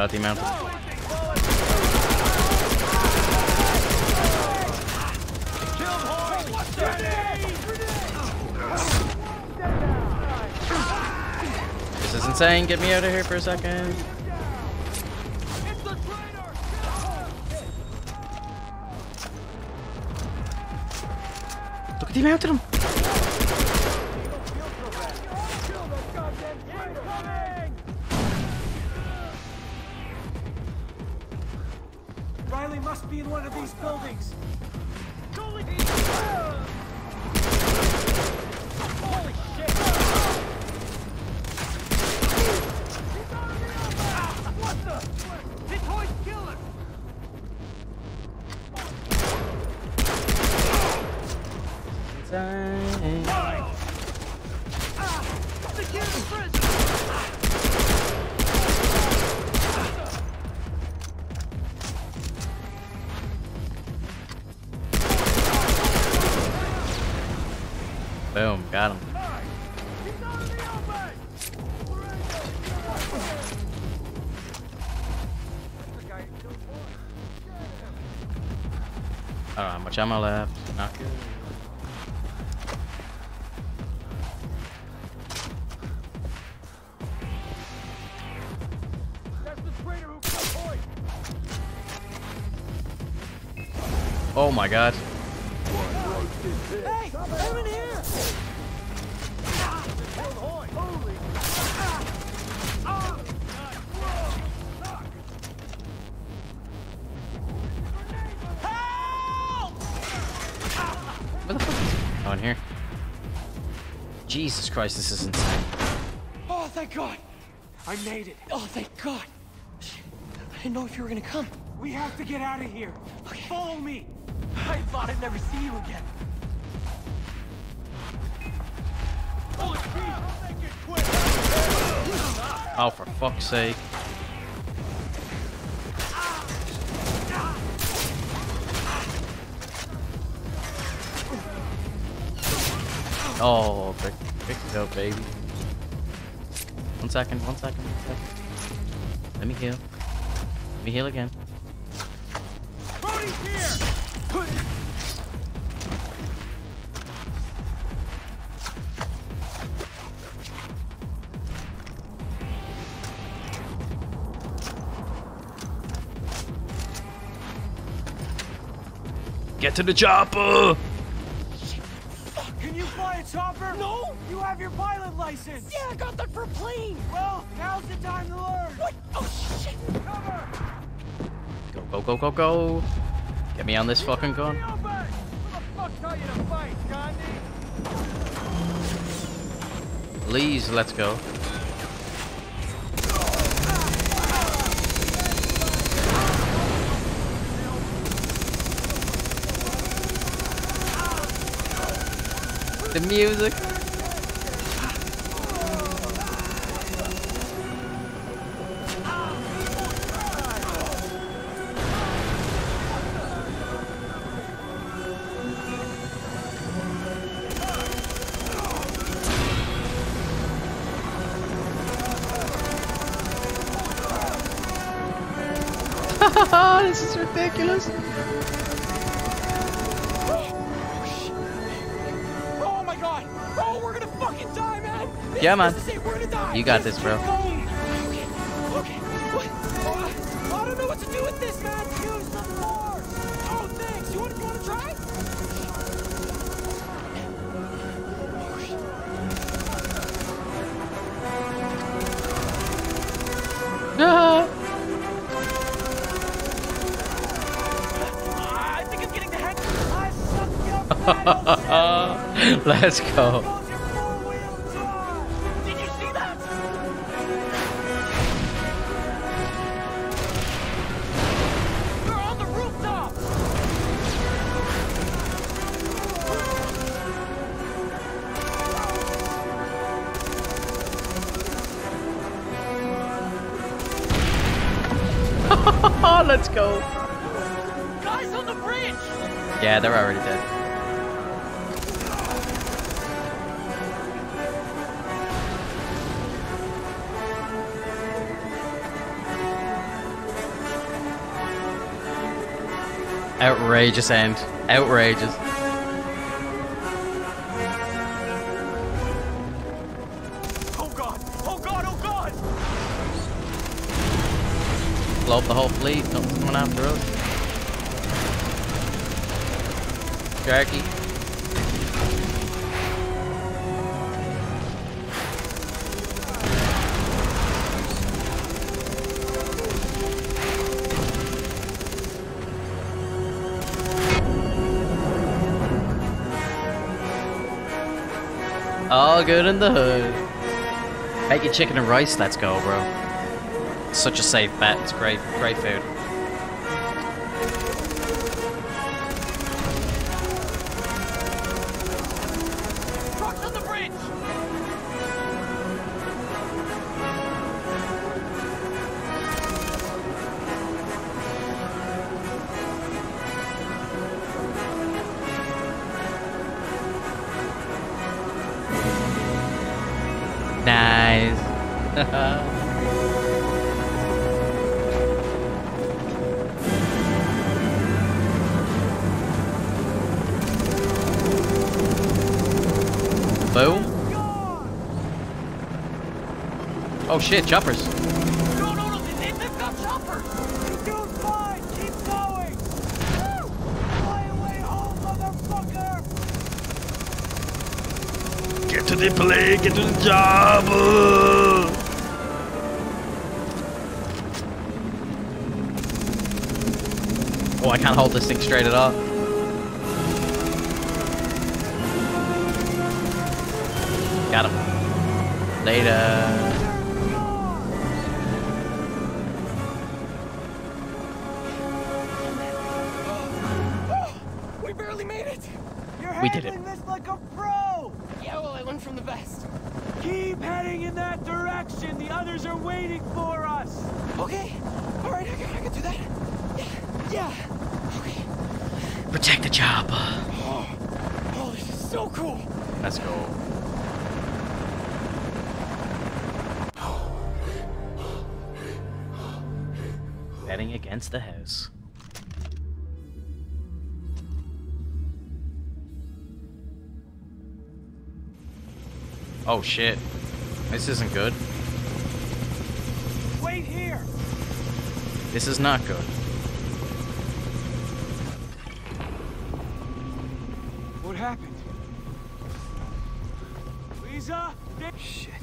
A: God,
B: the
A: amount. This is insane. Get me out of here for a second. Look at the amount of them. I don't know how much ammo left. Not good.
B: That's the traitor who killed Hoyt!
A: Oh my god. Jesus Christ, this is insane.
F: Oh, thank God. I made it. Oh, thank God. I didn't know if you were gonna come.
B: We have to get out of here. Follow me.
F: I thought I'd never see you again.
B: Holy shit! Make it quick!
A: Oh, for fuck's sake. Oh, pick, pick it up, baby. One second, one second, one second. Let me heal. Let me heal again.
B: Brody's here!
A: Get to the chopper!
B: Can you fly a chopper? No! You have your pilot license!
F: Yeah, I got that for a plane.
B: Well, now's the time to learn!
F: What? Oh, shit.
B: Cover!
A: Go, go, go, go, go! Get me on this fucking gun.
B: Who the fuck tell you to fight, Gandhi?
A: Please, let's go. The music. Yeah, man. You got this, bro. Let's Okay. Outrageous end. Outrageous.
D: Oh god. Oh god. Oh god.
A: Blow up the whole fleet. Nothing's coming after us. Sharky. All good in the hood. Make your chicken and rice. Let's go, bro. Such a safe bet. It's great, great food. Shit, choppers.
D: No, no, no. They, they've got choppers. Doing fine. Keep going. Fly away home, motherfucker.
E: Get to the plane, get to the job. uh.
A: Oh, I can't hold this thing straight at all. Got him. Later.
D: We
A: did it.
D: Oh
A: shit. This isn't good.
E: Wait here.
A: This is not good.
E: What happened? Lisa?
D: Shit.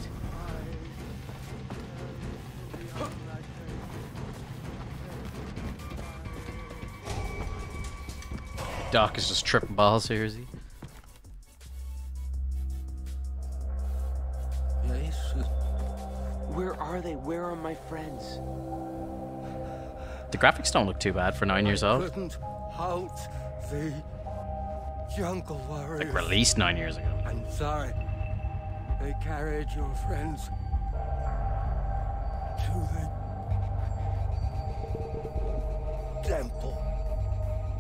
A: Doc is just tripping balls here, is he? The graphics don't look too bad for nine years old.
D: Couldn't halt the jungle warriors.
A: Like released nine years ago.
D: I'm sorry. They carried your friends to the temple.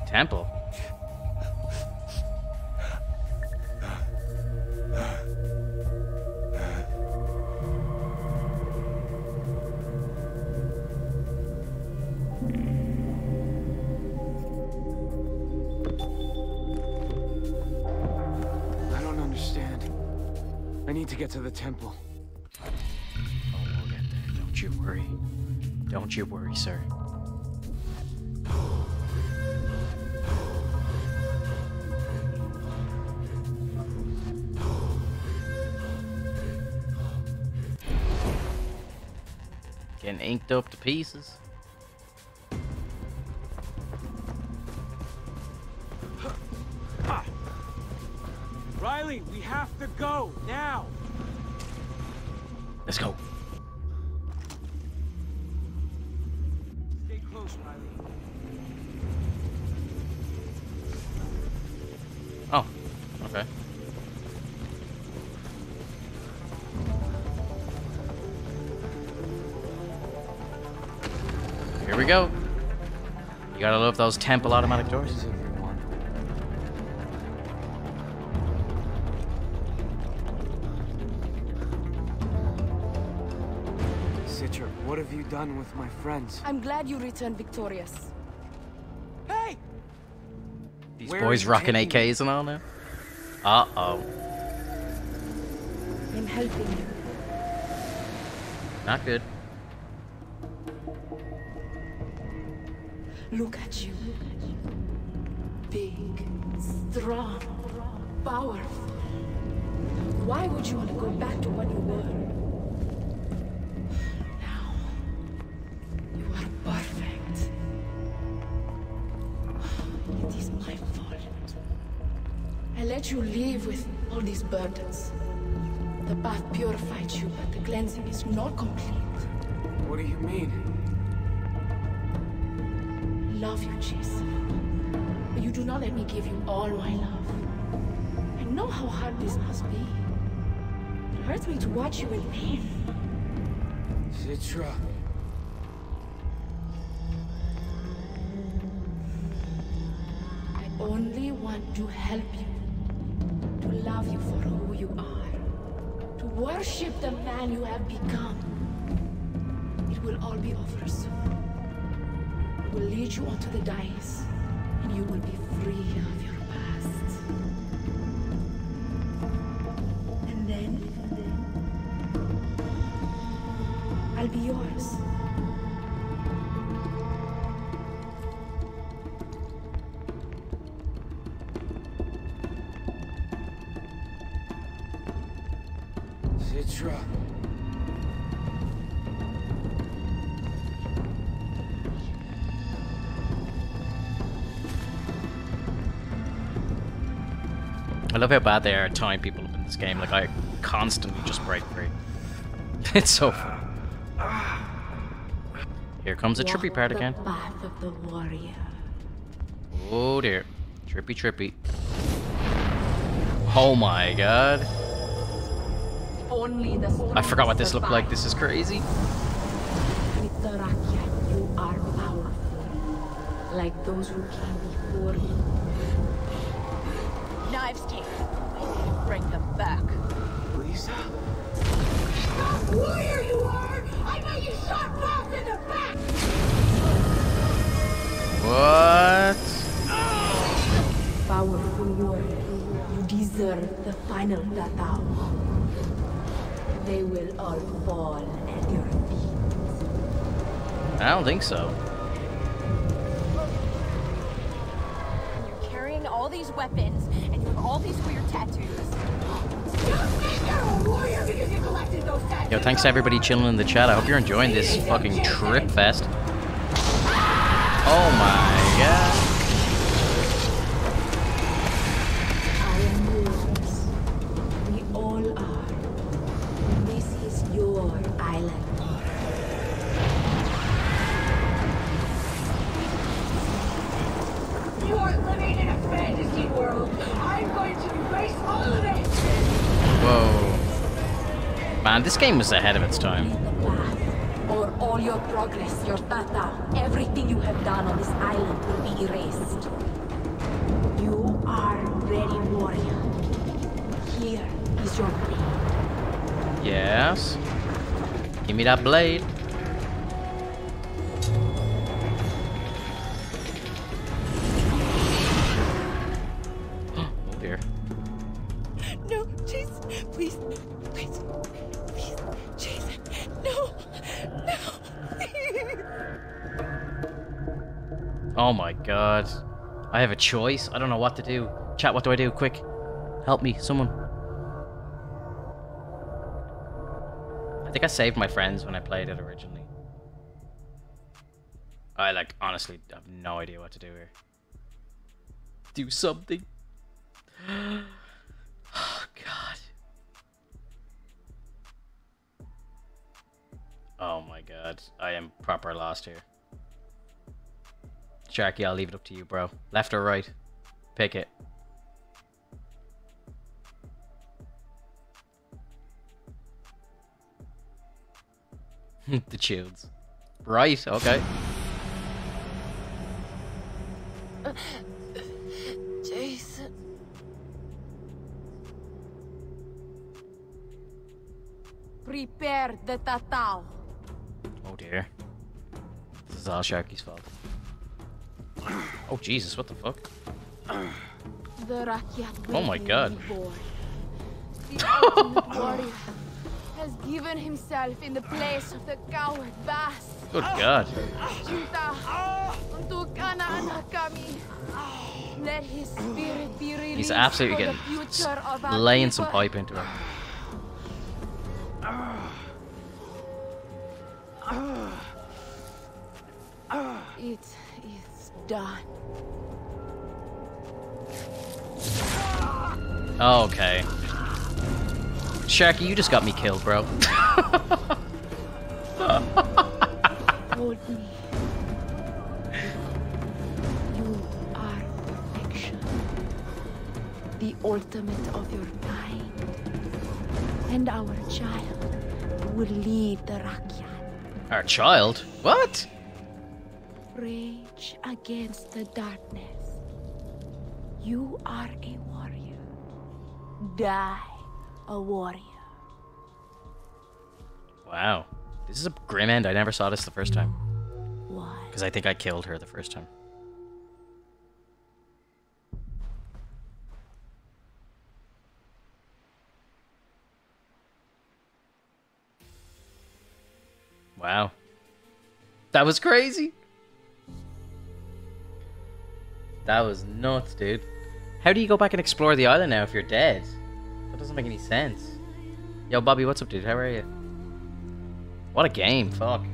A: Temple.
B: get to the temple. Oh, we'll get there.
A: Don't you worry. Don't you worry, sir. Getting inked up to pieces. Those temple automatic doors.
B: everyone? Citra, what have you done with my friends?
L: I'm glad you returned victorious.
H: Hey!
A: These
B: Where
A: boys
B: are you
A: rocking
B: taking me?
A: AKs and all now. Uh oh.
L: I'm helping you.
A: Not good.
L: Let me give you all my love. I know how hard this must be. It hurts me to watch you in pain.
B: Citra.
L: I only want to help you. To love you for who you are. To worship the man you have become. It will all be over soon. I will lead you onto the dais, you will be free of your past. And then, I'll be yours.
A: I love how bad they are at tying people up in this game. Like, I constantly just break free. it's so fun. Here comes the trippy part again.
L: Path of the warrior.
A: Oh dear. Trippy, trippy. Oh my god. I forgot what this looked like. This is crazy.
L: With you are powerful. Like those who came before you.
M: Knives King. Bring them back.
B: Lisa?
L: Warrior you are! I bet you shot both in the back!
A: What?
L: Powerful warrior, you deserve the final tatau. They will all fall at your feet.
A: I don't think so.
M: You're carrying all these weapons, and you have
A: Yo, thanks to everybody chilling in the chat. I hope you're enjoying this fucking trip fest. Oh my god. Game was ahead of its time.
L: Or all your progress, your tata, everything you have done on this island will be erased. You are ready, warrior. Here is your blade.
A: Yes. Give me that blade. I have a choice. I don't know what to do. Chat, what do I do? Quick. Help me, someone. I think I saved my friends when I played it originally. I, like, honestly have no idea what to do here. Do something. Oh, God. Oh my god. I am proper lost here. Sharky, I'll leave it up to you, bro. Left or right? Pick it. the shields. Right, okay.
L: Jason. Prepare the tatau.
A: Oh dear. This is all Sharky's fault. Oh Jesus, what the fuck?
L: The
A: Oh my God.
L: The ultimate warrior has given himself in the place of the coward Bass.
A: Good God.
L: Cinta, untuk anak-anak kami. Let his spirit be
A: He's absolutely getting
L: the future of our
A: laying some pipe into her.
L: It is done.
A: Oh, okay. Sharky, you just got me killed, bro.
L: Hold me. You are perfection. The ultimate of your kind. And our child will lead the Rakyat.
A: Our child? What?
L: Rage against the darkness. You are a. Die a warrior.
A: Wow. This is a grim end. I never saw this the first time.
L: Why?
A: Because I think I killed her the first time. Wow. That was crazy. That was nuts, dude. How do you go back and explore the island now if you're dead? That doesn't make any sense. Yo, Bobby, what's up, dude? How are you? What a game. Fuck.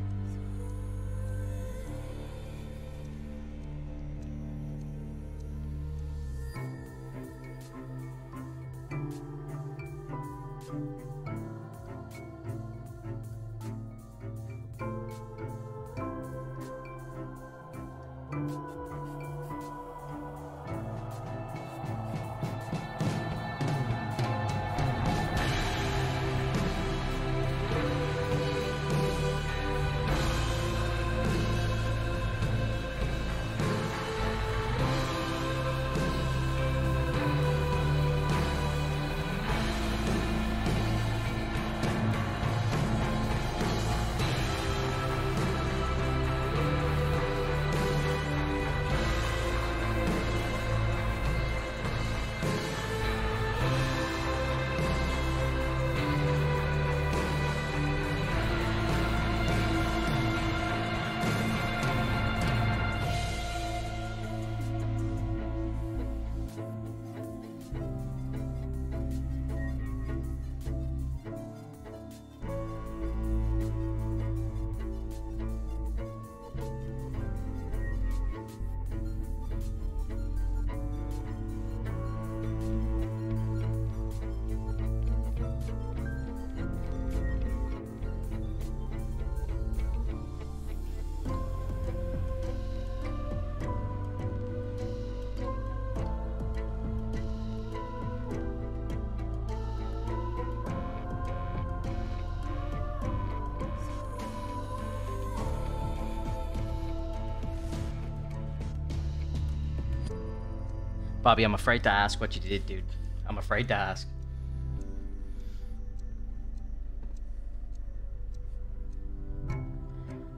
A: Bobby, I'm afraid to ask what you did, dude. I'm afraid to ask.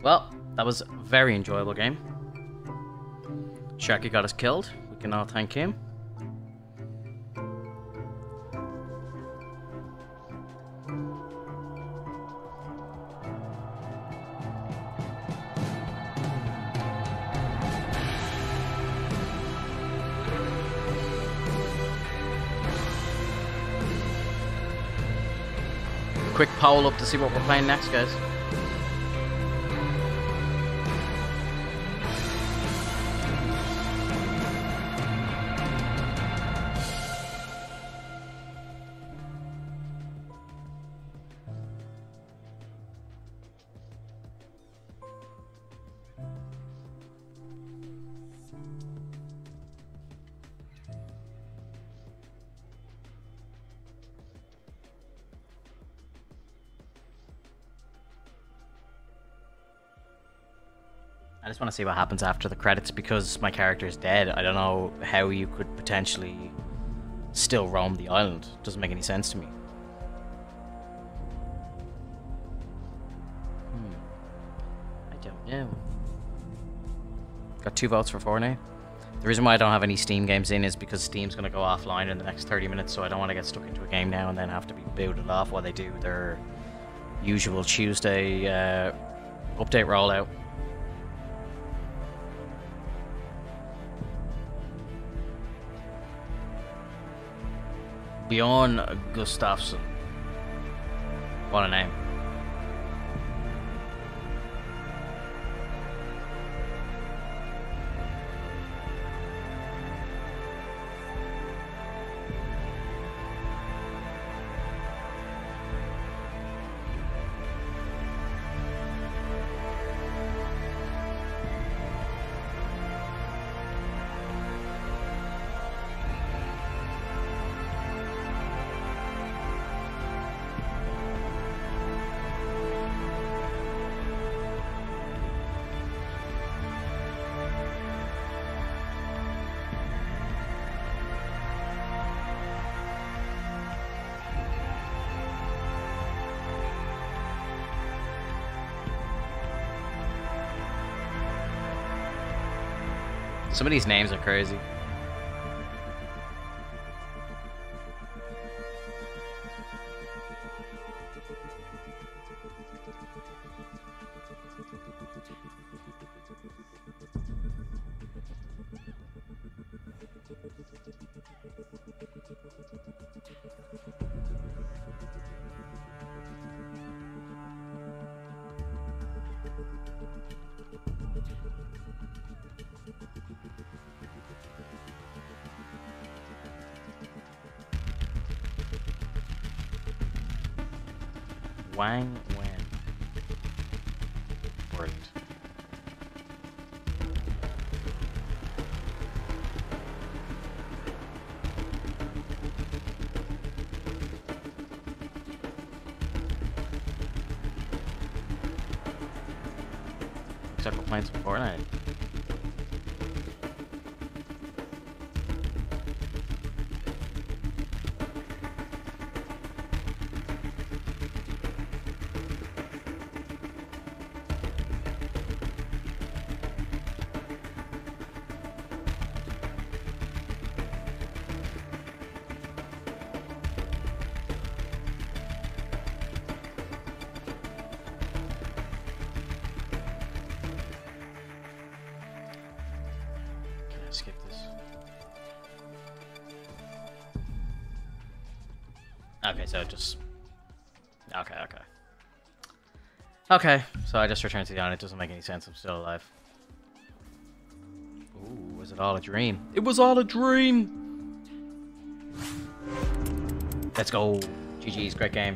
A: Well, that was a very enjoyable game. Sharky got us killed. We can all thank him. Poll up to see what we're playing next, guys. Just want to see what happens after the credits because my character is dead. I don't know how you could potentially still roam the island. Doesn't make any sense to me. Hmm. I don't know. Got two votes for Fortnite. The reason why I don't have any Steam games in is because Steam's going to go offline in the next 30 minutes, so I don't want to get stuck into a game now and then have to be booted off while they do their usual Tuesday uh, update rollout. Bjorn Gustafsson. What a name. Some of these names are crazy. Okay, so I just returned to the island. It doesn't make any sense. I'm still alive. Ooh, was it all a dream? It was all a dream! Let's go. GG's, great game.